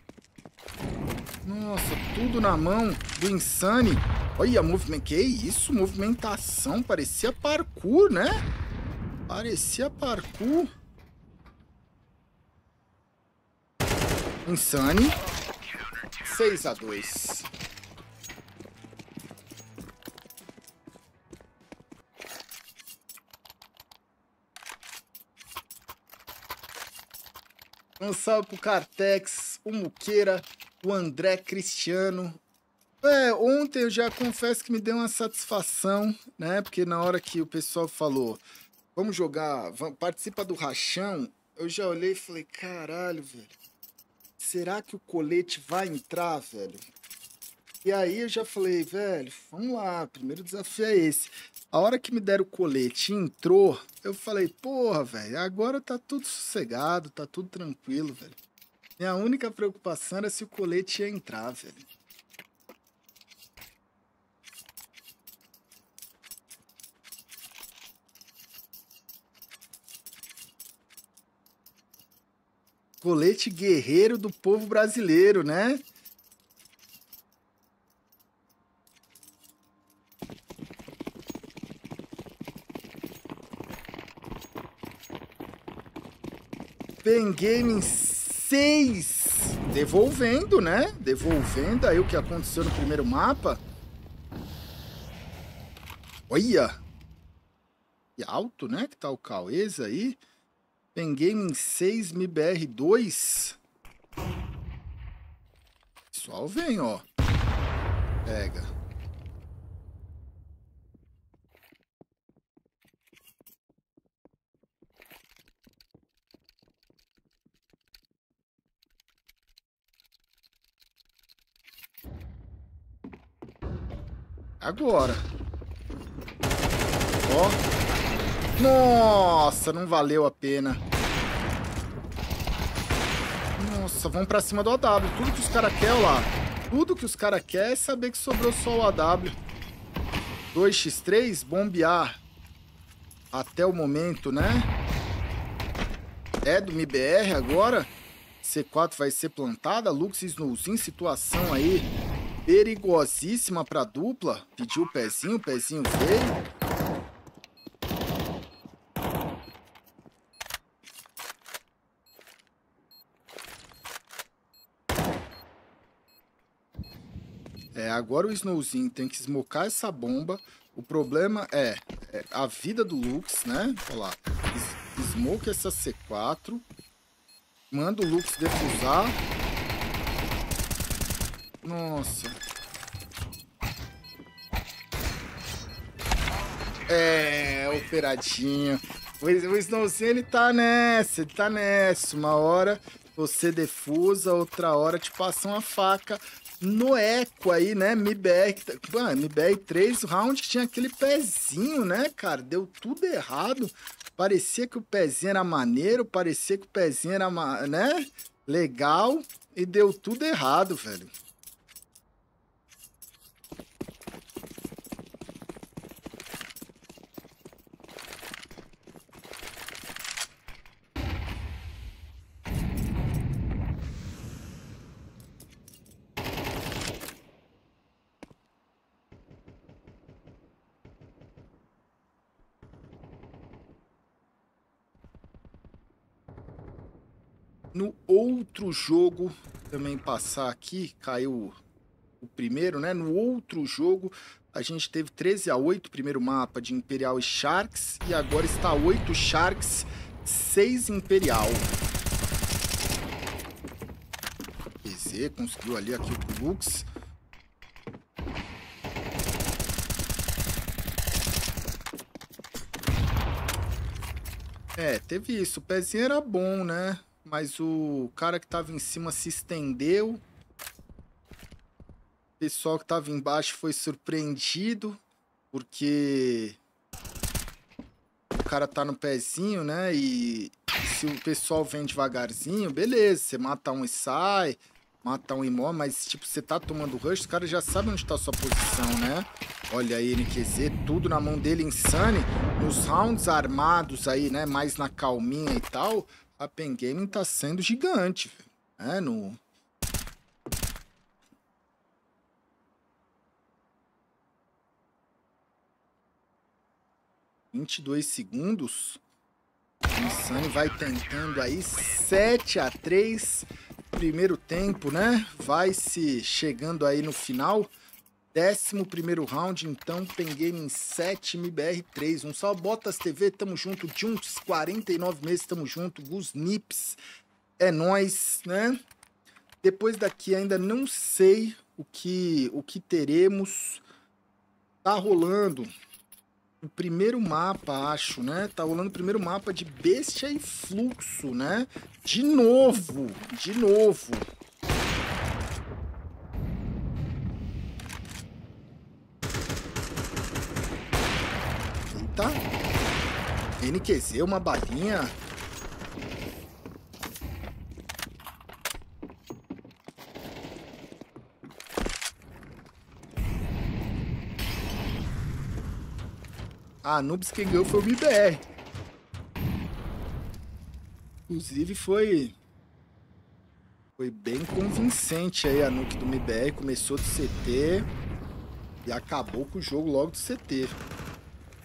Nossa, tudo na mão do Insane. Olha, movimento. Que isso? Movimentação. Parecia parkour, né? Parecia parkour. Insane. 6 a 2 Um salve pro Cartex, o Muqueira, o André Cristiano. É, ontem eu já confesso que me deu uma satisfação, né? Porque na hora que o pessoal falou, vamos jogar, vamos, participa do rachão, eu já olhei e falei, caralho, velho. Será que o colete vai entrar, velho? E aí eu já falei, velho, vamos lá, primeiro desafio é esse. A hora que me deram o colete e entrou, eu falei, porra, velho, agora tá tudo sossegado, tá tudo tranquilo, velho. Minha única preocupação era se o colete ia entrar, velho. Colete guerreiro do povo brasileiro, né? Pen Gaming 6. Devolvendo, né? Devolvendo aí o que aconteceu no primeiro mapa. Olha! E alto, né? Que tá o Cauês aí. Pen Gaming 6, MIBR 2. Pessoal vem, ó. Pega. Agora. Ó. Nossa, não valeu a pena. Nossa, vamos pra cima do AW. Tudo que os caras querem lá. Tudo que os caras querem é saber que sobrou só o AW. 2x3, bombear. Até o momento, né? É do MBR agora. C4 vai ser plantada. Lux Snooze em situação aí perigosíssima pra dupla. Pediu o pezinho, o pezinho veio. É, agora o Snowzinho tem que esmocar essa bomba. O problema é, é a vida do Lux, né? Olha lá. Smoke essa C4. Manda o Lux defusar. Nossa. É, operadinho. O Snowzinho, ele tá nessa, ele tá nessa. Uma hora você defusa, outra hora te passa uma faca no eco aí, né? MBR, mano, MBR 3 round que tinha aquele pezinho, né, cara? Deu tudo errado. Parecia que o pezinho era maneiro, parecia que o pezinho era, né? Legal e deu tudo errado, velho. No outro jogo, também passar aqui, caiu o primeiro, né? No outro jogo, a gente teve 13 a 8, primeiro mapa de Imperial e Sharks, e agora está 8 Sharks, 6 Imperial. PZ conseguiu ali aqui o Lux. É, teve isso. O pezinho era bom, né? Mas o cara que tava em cima se estendeu. O pessoal que tava embaixo foi surpreendido, porque o cara tá no pezinho, né? E se o pessoal vem devagarzinho, beleza, você mata um e sai, mata um e morre, mas tipo, você tá tomando rush, os caras já sabem onde tá a sua posição, né? Olha aí, NQZ, tudo na mão dele, Insane. Nos rounds armados aí, né? Mais na calminha e tal a Pen Gaming tá sendo gigante, né? No... Vinte e dois segundos. O Insane vai tentando aí 7 a 3 primeiro tempo, né? Vai se chegando aí no final. Décimo primeiro round, então, Pen Gaming 7, MBR 3. Um salve, Botas TV, tamo junto. Juntos, 49 meses, tamo junto. Gus Nips, é nós, né? Depois daqui ainda não sei o que, o que teremos. Tá rolando o primeiro mapa, acho, né? Tá rolando o primeiro mapa de Bestia e Fluxo, né? De novo, de novo. Tá? NQZ, uma balinha. A Nubes quem ganhou foi o MBR. Inclusive foi foi bem convincente aí a nuke do MBR. Começou do CT e acabou com o jogo logo do CT.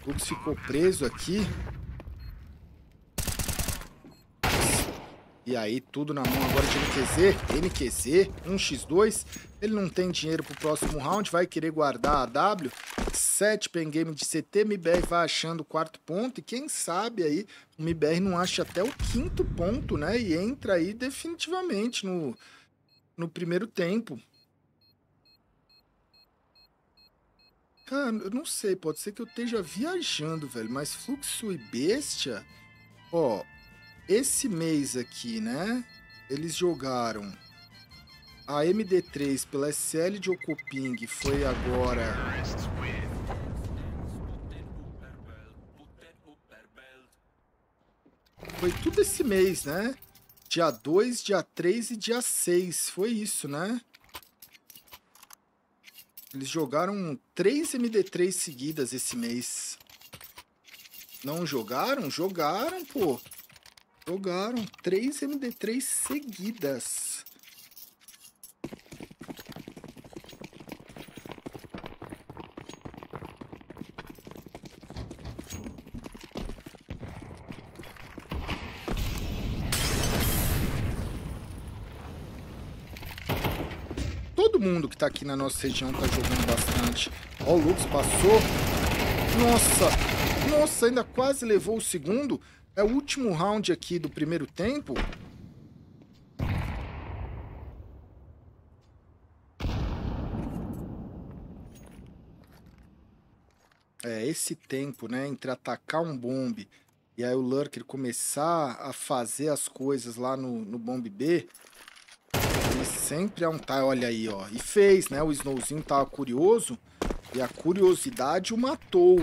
Lux ficou preso aqui. E aí, tudo na mão agora de NQZ. NQZ, 1x2. Ele não tem dinheiro pro próximo round, vai querer guardar a W. 7 game de CT, MBR vai achando o quarto ponto. E quem sabe aí o MBR não acha até o quinto ponto, né? E entra aí definitivamente no, no primeiro tempo. Cara, eu não sei, pode ser que eu esteja viajando, velho, mas Fluxo e Bestia, ó, esse mês aqui, né, eles jogaram a MD3 pela SL de Okuping, foi agora... Foi tudo esse mês, né? Dia 2, dia 3 e dia 6, foi isso, né? Eles jogaram três MD3 seguidas esse mês. Não jogaram? Jogaram, pô. Jogaram três MD3 seguidas. todo mundo que tá aqui na nossa região tá jogando bastante. Ó, o Lux passou. Nossa, nossa, ainda quase levou o segundo. É o último round aqui do primeiro tempo. É, esse tempo, né, entre atacar um bombe e aí o Lurker começar a fazer as coisas lá no, no bombe B, sempre é um tá, olha aí, ó. E fez, né? O Snowzinho tava curioso e a curiosidade o matou.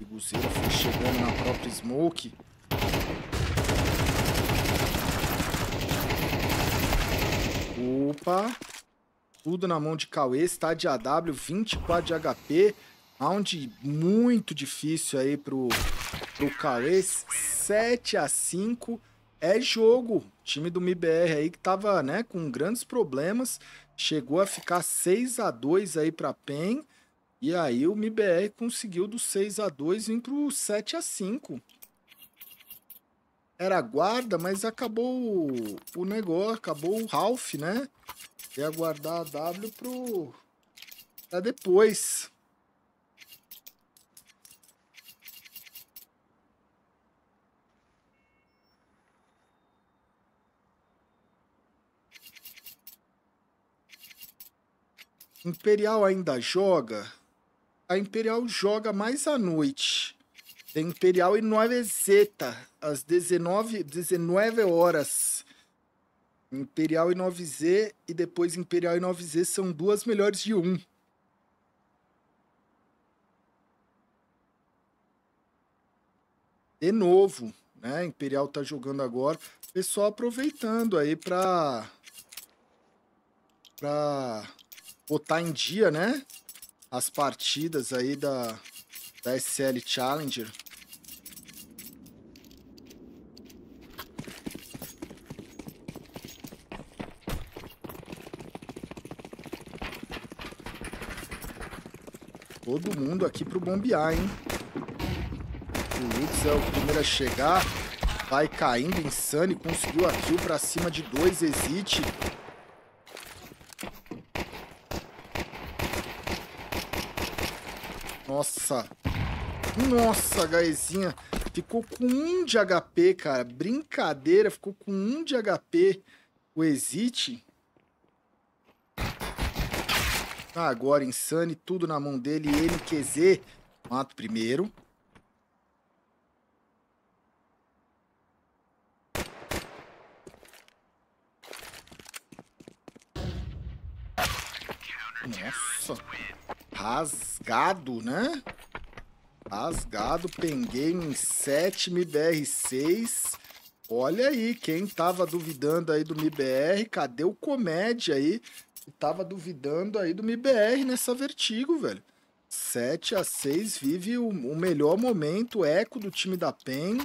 O Guzeira foi chegando na própria Smoke. Opa! Tudo na mão de Cauê, está de AW, 24 de HP. Round muito difícil aí pro, pro Cauê. 7 a 5 é jogo. Time do MBR aí que tava, né, com grandes problemas, chegou a ficar 6 a 2 aí para PEN. E aí o MBR conseguiu do 6 a 2 vir pro 7 a 5. Era guarda, mas acabou o negócio, acabou o Ralph, né? Ia guardar a W pro pra depois. Imperial ainda joga? A Imperial joga mais à noite. Tem Imperial e 9 Zeta, às 19, 19 horas. Imperial e 9Z e depois Imperial e 9Z são duas melhores de um. De novo, né? Imperial tá jogando agora. Pessoal aproveitando aí pra... Pra botar em dia, né? As partidas aí da, da SL Challenger. Todo mundo aqui pro bombear, hein? O Lux é o primeiro a chegar. Vai caindo, insano, e conseguiu a kill pra cima de dois Exit. Nossa. Nossa, Gaezinha. Ficou com um de HP, cara. Brincadeira. Ficou com um de HP. O Exit. Ah, agora, Insane, tudo na mão dele. NQZ. Mato primeiro. Nossa rasgado, né? Rasgado, Pengame em 7, MBR 6. Olha aí, quem tava duvidando aí do MBR, cadê o Comédia aí? Tava duvidando aí do MBR nessa Vertigo, velho. 7 a 6 vive o, o melhor momento, eco do time da PEN.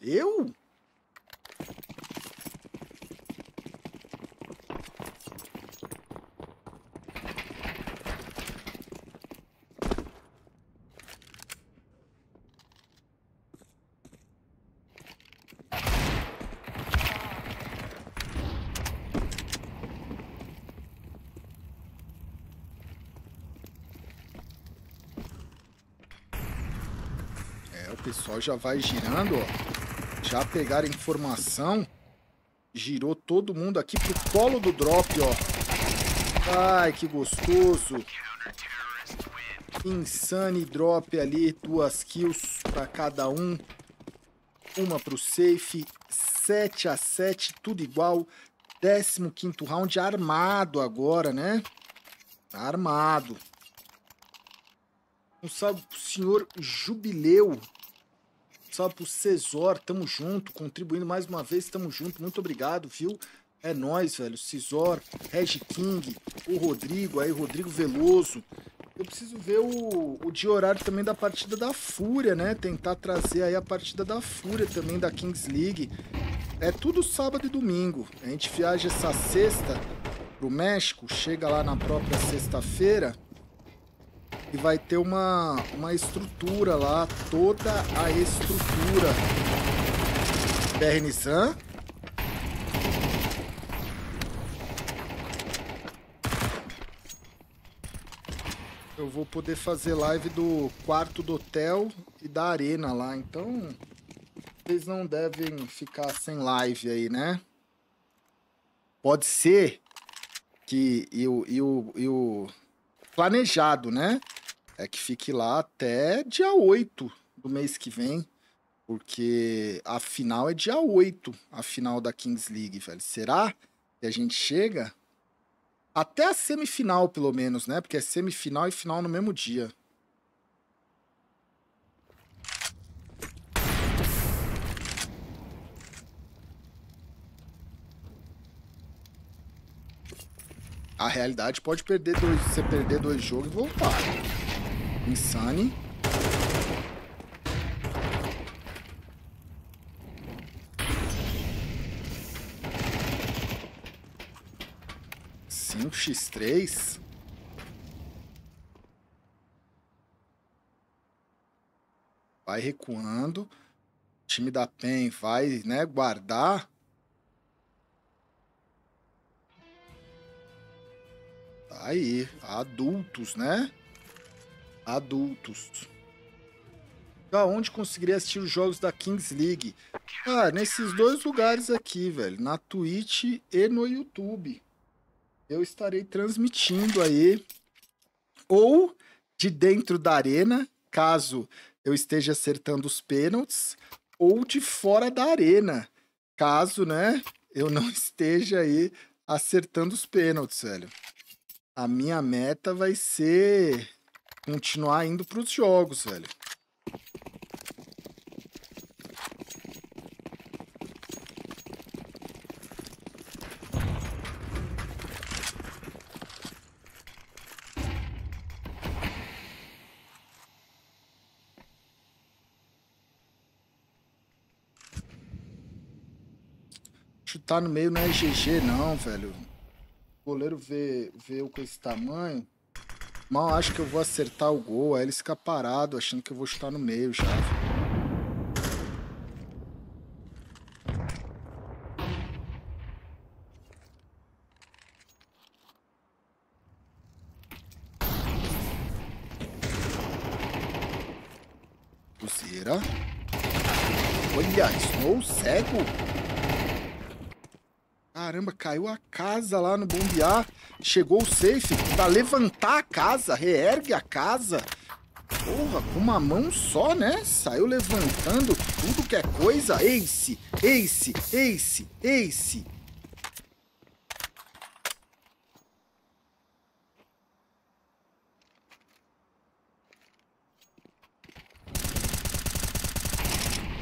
Eu? Pessoal já vai girando, ó. Já pegaram informação. Girou todo mundo aqui pro colo do drop, ó. Ai, que gostoso. Insane drop ali, duas kills para cada um. Uma pro safe, 7 a 7, tudo igual. 15 round armado agora, né? Armado. Um salve pro senhor Jubileu. Salve pro Cesor, tamo junto, contribuindo mais uma vez, tamo junto, muito obrigado, viu? É nóis, velho. Cisor, Reg King, o Rodrigo aí, Rodrigo Veloso. Eu preciso ver o, o de horário também da partida da Fúria, né? Tentar trazer aí a partida da Fúria também da Kings League. É tudo sábado e domingo. A gente viaja essa sexta pro México, chega lá na própria sexta-feira e vai ter uma, uma estrutura lá, toda a estrutura. BR Nissan. eu vou poder fazer live do quarto do hotel e da arena lá. Então, vocês não devem ficar sem live aí, né? Pode ser que e o, e o, e o planejado, né? É que fique lá até dia 8 do mês que vem. Porque a final é dia 8, a final da Kings League, velho. Será que a gente chega? Até a semifinal, pelo menos, né? Porque é semifinal e final no mesmo dia. A realidade pode perder dois, você perder dois jogos e voltar. Insane. 5x3. Vai recuando. O time da PEN vai, né, guardar. Tá aí, adultos, né? Adultos. Aonde conseguiria assistir os jogos da Kings League? Ah, nesses dois lugares aqui, velho. Na Twitch e no YouTube eu estarei transmitindo aí ou de dentro da arena, caso eu esteja acertando os pênaltis, ou de fora da arena, caso, né, eu não esteja aí acertando os pênaltis, velho. A minha meta vai ser continuar indo para os jogos, velho. chutar no meio não é GG, não, velho. O goleiro vê, vê eu com esse tamanho. Mal acho que eu vou acertar o gol. Aí ele fica parado, achando que eu vou chutar no meio já. Cruzeira. Olha, Snow cego. Caramba, caiu a casa lá no bombear. Chegou o safe pra levantar a casa, reergue a casa. Porra, com uma mão só, né? Saiu levantando tudo que é coisa. Ace, ace, ace, ace.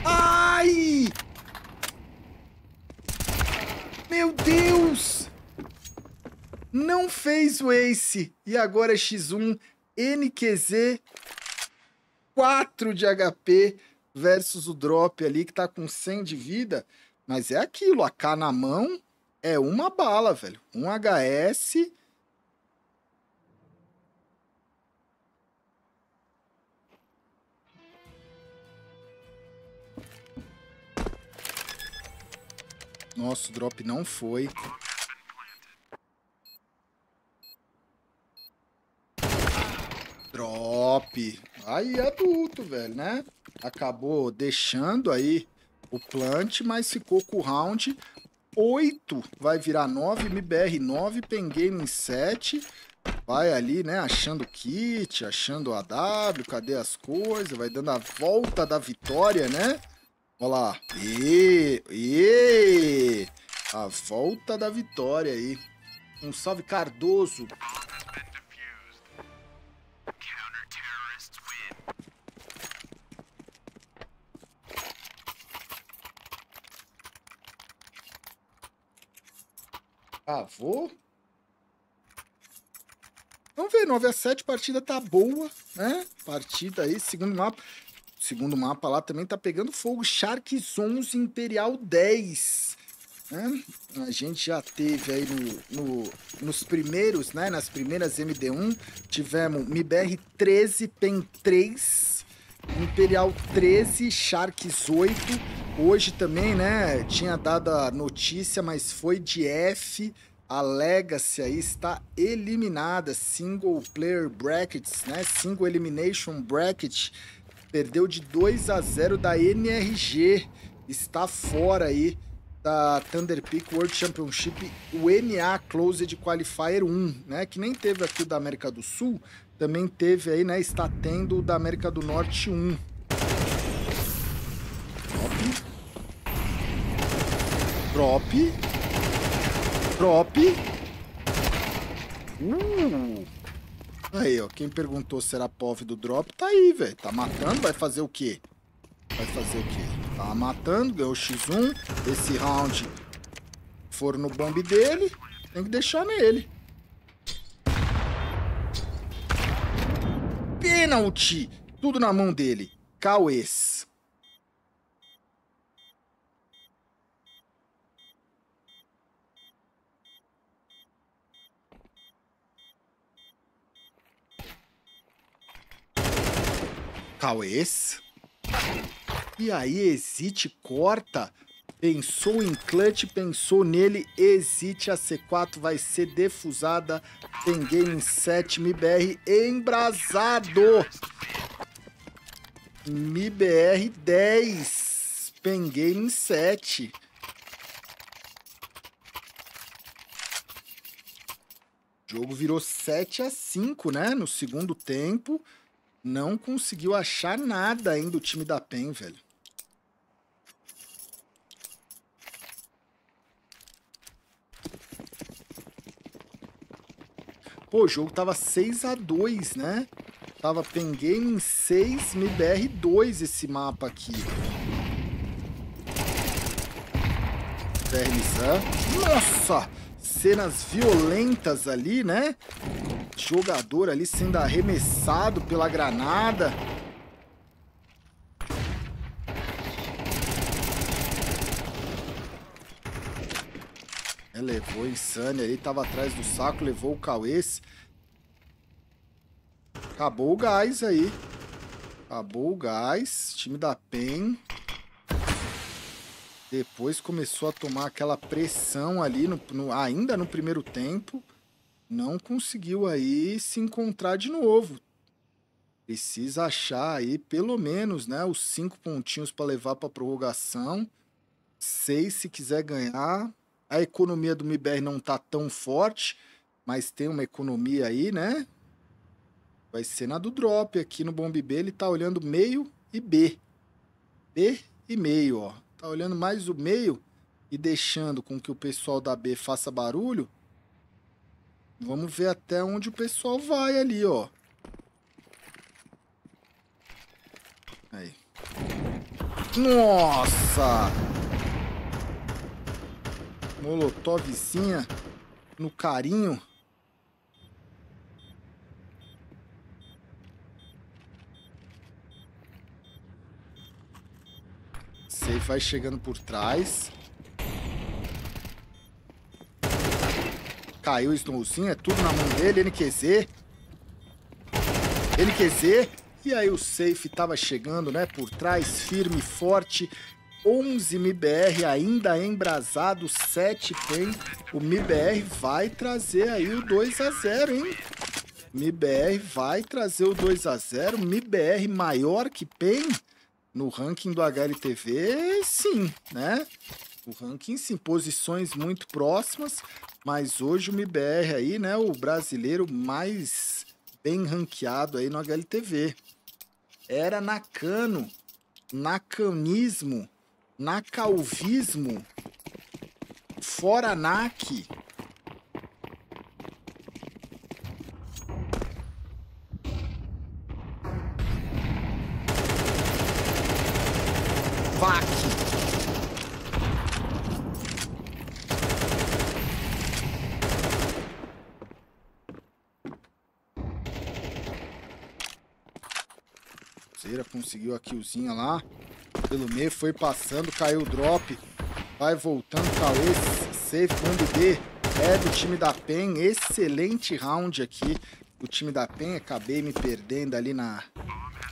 Ai! Meu Deus! Não fez o Ace. E agora é X1 NQZ 4 de HP versus o drop ali que tá com 100 de vida. Mas é aquilo, a K na mão é uma bala, velho. Um HS Nossa, o drop não foi. Drop. Aí adulto, velho, né? Acabou deixando aí o plant, mas ficou com o round 8. Vai virar 9, MBR 9, Pengame 7. Vai ali, né, achando kit, achando AW, cadê as coisas? Vai dando a volta da vitória, né? Olha lá. E, e, a volta da vitória aí. Um salve Cardoso. Ah, vou. Vamos ver, 9 a 7, partida tá boa, né? Partida aí, segundo mapa. Segundo mapa lá também tá pegando fogo. Sharks 11, Imperial 10. Né? A gente já teve aí no, no, nos primeiros, né? Nas primeiras MD1, tivemos MIBR 13, PEN 3, Imperial 13, Sharks 8. Hoje também, né? Tinha dado a notícia, mas foi de F. A Legacy aí está eliminada. Single Player Brackets, né? Single Elimination Bracket. Perdeu de 2 a 0 da NRG. Está fora aí da Thunder Peak World Championship, o NA Closed Qualifier 1, né? Que nem teve aqui o da América do Sul, também teve aí, né? Está tendo o da América do Norte 1. Drop. Drop. Drop. Uh. Aí, ó. Quem perguntou se era POV do drop, tá aí, velho. Tá matando, vai fazer o quê? Vai fazer o quê? Tá matando, ganhou X1. Esse round for no bomb dele, tem que deixar nele. Pênalti! Tudo na mão dele. Cauês. Cauês. E aí, Exit corta. Pensou em clutch, pensou nele. Exit a C4 vai ser defusada. Tem game 7, MIBR embrasado. MIBR 10. Pengame 7. O jogo virou 7 a 5, né? No segundo tempo. Não conseguiu achar nada ainda o time da PEN, velho. Pô, o jogo tava 6 a 2 né? Tava Pen Gaming 6, MBR 2 esse mapa aqui. Vermizan. Nossa! Cenas violentas ali, né? Jogador ali sendo arremessado pela granada. Levou Insane ali, tava atrás do saco, levou o Cauês. Acabou o gás aí. Acabou o gás. Time da PEN. Depois começou a tomar aquela pressão ali, no, no, ainda no primeiro tempo. Não conseguiu aí se encontrar de novo. Precisa achar aí pelo menos né, os cinco pontinhos para levar para prorrogação. Seis se quiser ganhar. A economia do MIBR não tá tão forte, mas tem uma economia aí, né? Vai ser na do drop aqui no Bomb B, ele tá olhando meio e B. B e meio, ó. Tá olhando mais o meio e deixando com que o pessoal da B faça barulho. Vamos ver até onde o pessoal vai ali, ó. Aí. Nossa! Molotovzinha no carinho. Safe vai chegando por trás. Caiu o Snowzinho, é tudo na mão dele, NQZ. NQZ. E aí o Safe tava chegando, né, por trás, firme, forte. 11 MIBR ainda embrasado, 7 tem. O MIBR vai trazer aí o 2 a 0 hein? MIBR vai trazer o 2 a 0 MIBR maior que PEN no ranking do HLTV, sim, né? O ranking sim, posições muito próximas, mas hoje o MIBR aí, né, o brasileiro mais bem ranqueado aí no HLTV. Era na cano, na calvismo, fora NAC, VAC. Conseguiu a killzinha lá. Pelo meio foi passando, caiu o drop. Vai voltando, Cauê. Safe bomb B. É do time da PEN. Excelente round aqui. O time da PEN. Acabei me perdendo ali na,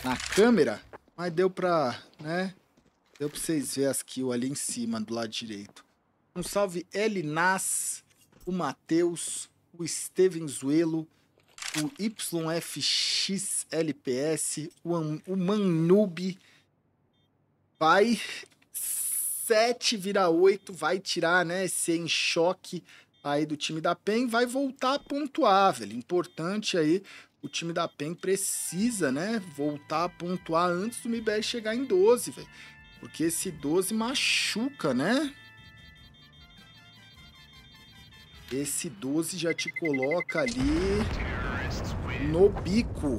na câmera. Mas deu pra, né, Deu pra vocês verem as kills ali em cima, do lado direito. Um salve Elinas, o Matheus, o Steven Zuelo, o YFXLPS, o, o Manube. Vai 7 vira 8, vai tirar, né, esse em choque aí do time da PEN, vai voltar a pontuar, velho. Importante aí, o time da PEN precisa, né, voltar a pontuar antes do MBR chegar em 12, velho. Porque esse 12 machuca, né? Esse 12 já te coloca ali no bico.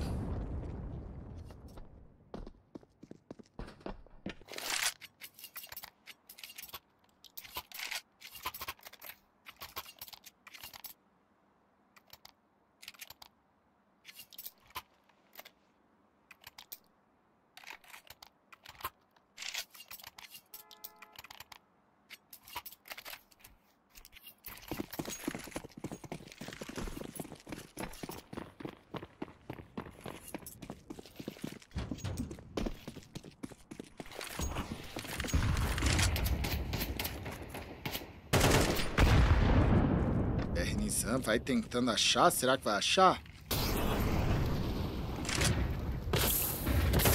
vai tentando achar. Será que vai achar?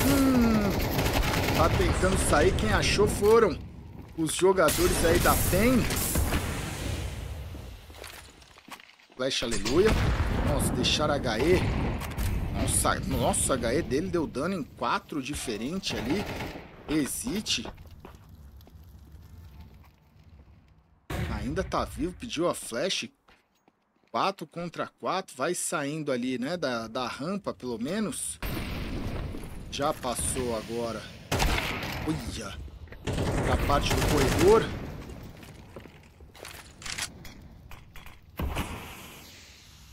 Hum, tá tentando sair. Quem achou foram os jogadores aí da PEN. Flash aleluia. Nossa, deixar HE. Nossa, nossa, HE dele deu dano em quatro diferente ali. Exite. Ainda tá vivo, pediu a flash. 4 contra 4, vai saindo ali, né, da, da rampa, pelo menos. Já passou agora. Olha. Pra parte do corredor.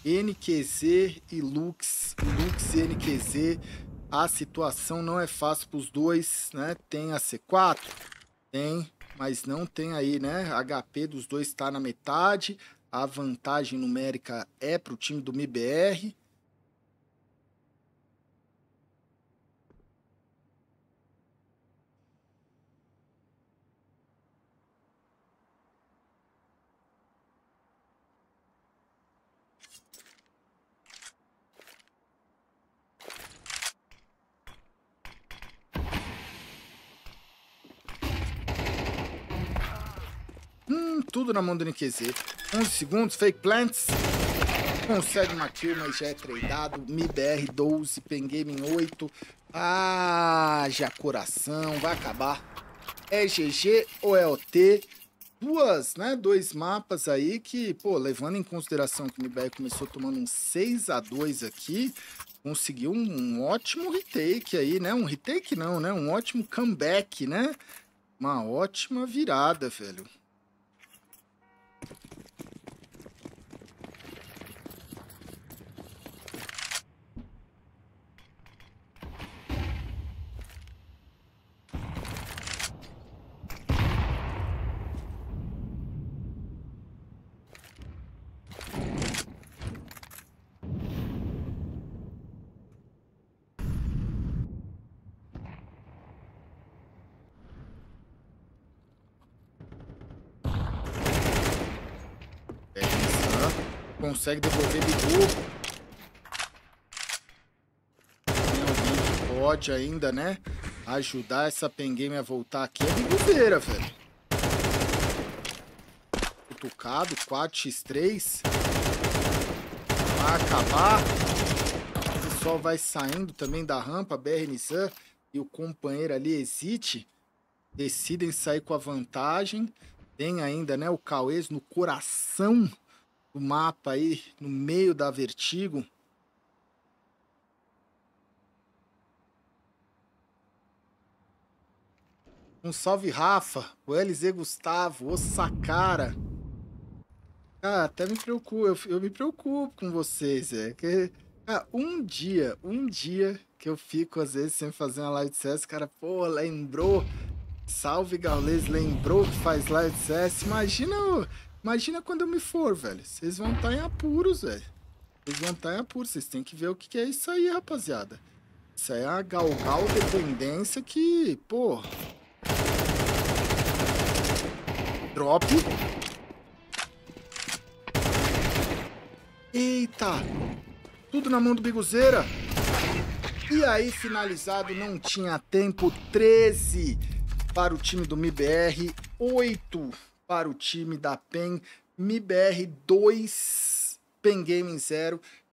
NQZ e Lux. Lux e NQZ. A situação não é fácil para os dois, né? Tem a C4? Tem, mas não tem aí, né? HP dos dois está na metade a vantagem numérica é para o time do MIBR. Hum, tudo na mão do NQZ. 11 segundos, fake plants. Consegue uma kill, mas já é tradeado. MIBR 12, Pengaming 8. Ah, já coração, vai acabar. É GG ou é OT? Duas, né? Dois mapas aí que, pô, levando em consideração que o MIBR começou tomando um 6 a 2 aqui, conseguiu um ótimo retake aí, né? Um retake não, né? Um ótimo comeback, né? Uma ótima virada, velho. Consegue devolver Bidu. pode ainda, né, ajudar essa Pen Game a voltar aqui é Biguzeira, velho. Cutucado, 4x3. Vai acabar. O pessoal vai saindo também da rampa, BR Nissan e o companheiro ali, Exite, decidem sair com a vantagem. Tem ainda, né, o Cauês no coração do mapa aí, no meio da Vertigo. Um salve, Rafa. O LZ Gustavo. O Sacara. Ah, até me preocupo. Eu, eu me preocupo com vocês, é. Que, ah, um dia, um dia que eu fico, às vezes, sem fazer uma live de CS, cara, pô, lembrou. Salve, Gaules, lembrou que faz live de CS. Imagina, imagina quando eu me for, velho. Vocês vão estar tá em apuros, velho. Vocês vão estar tá em apuros. Vocês têm que ver o que é isso aí, rapaziada. Isso aí é a galgal dependência que, pô, Drop. Eita! Tudo na mão do Biguzeira. E aí, finalizado, não tinha tempo. 13 para o time do MIBR, 8 para o time da PEN. MIBR 2, PEN Gaming 0.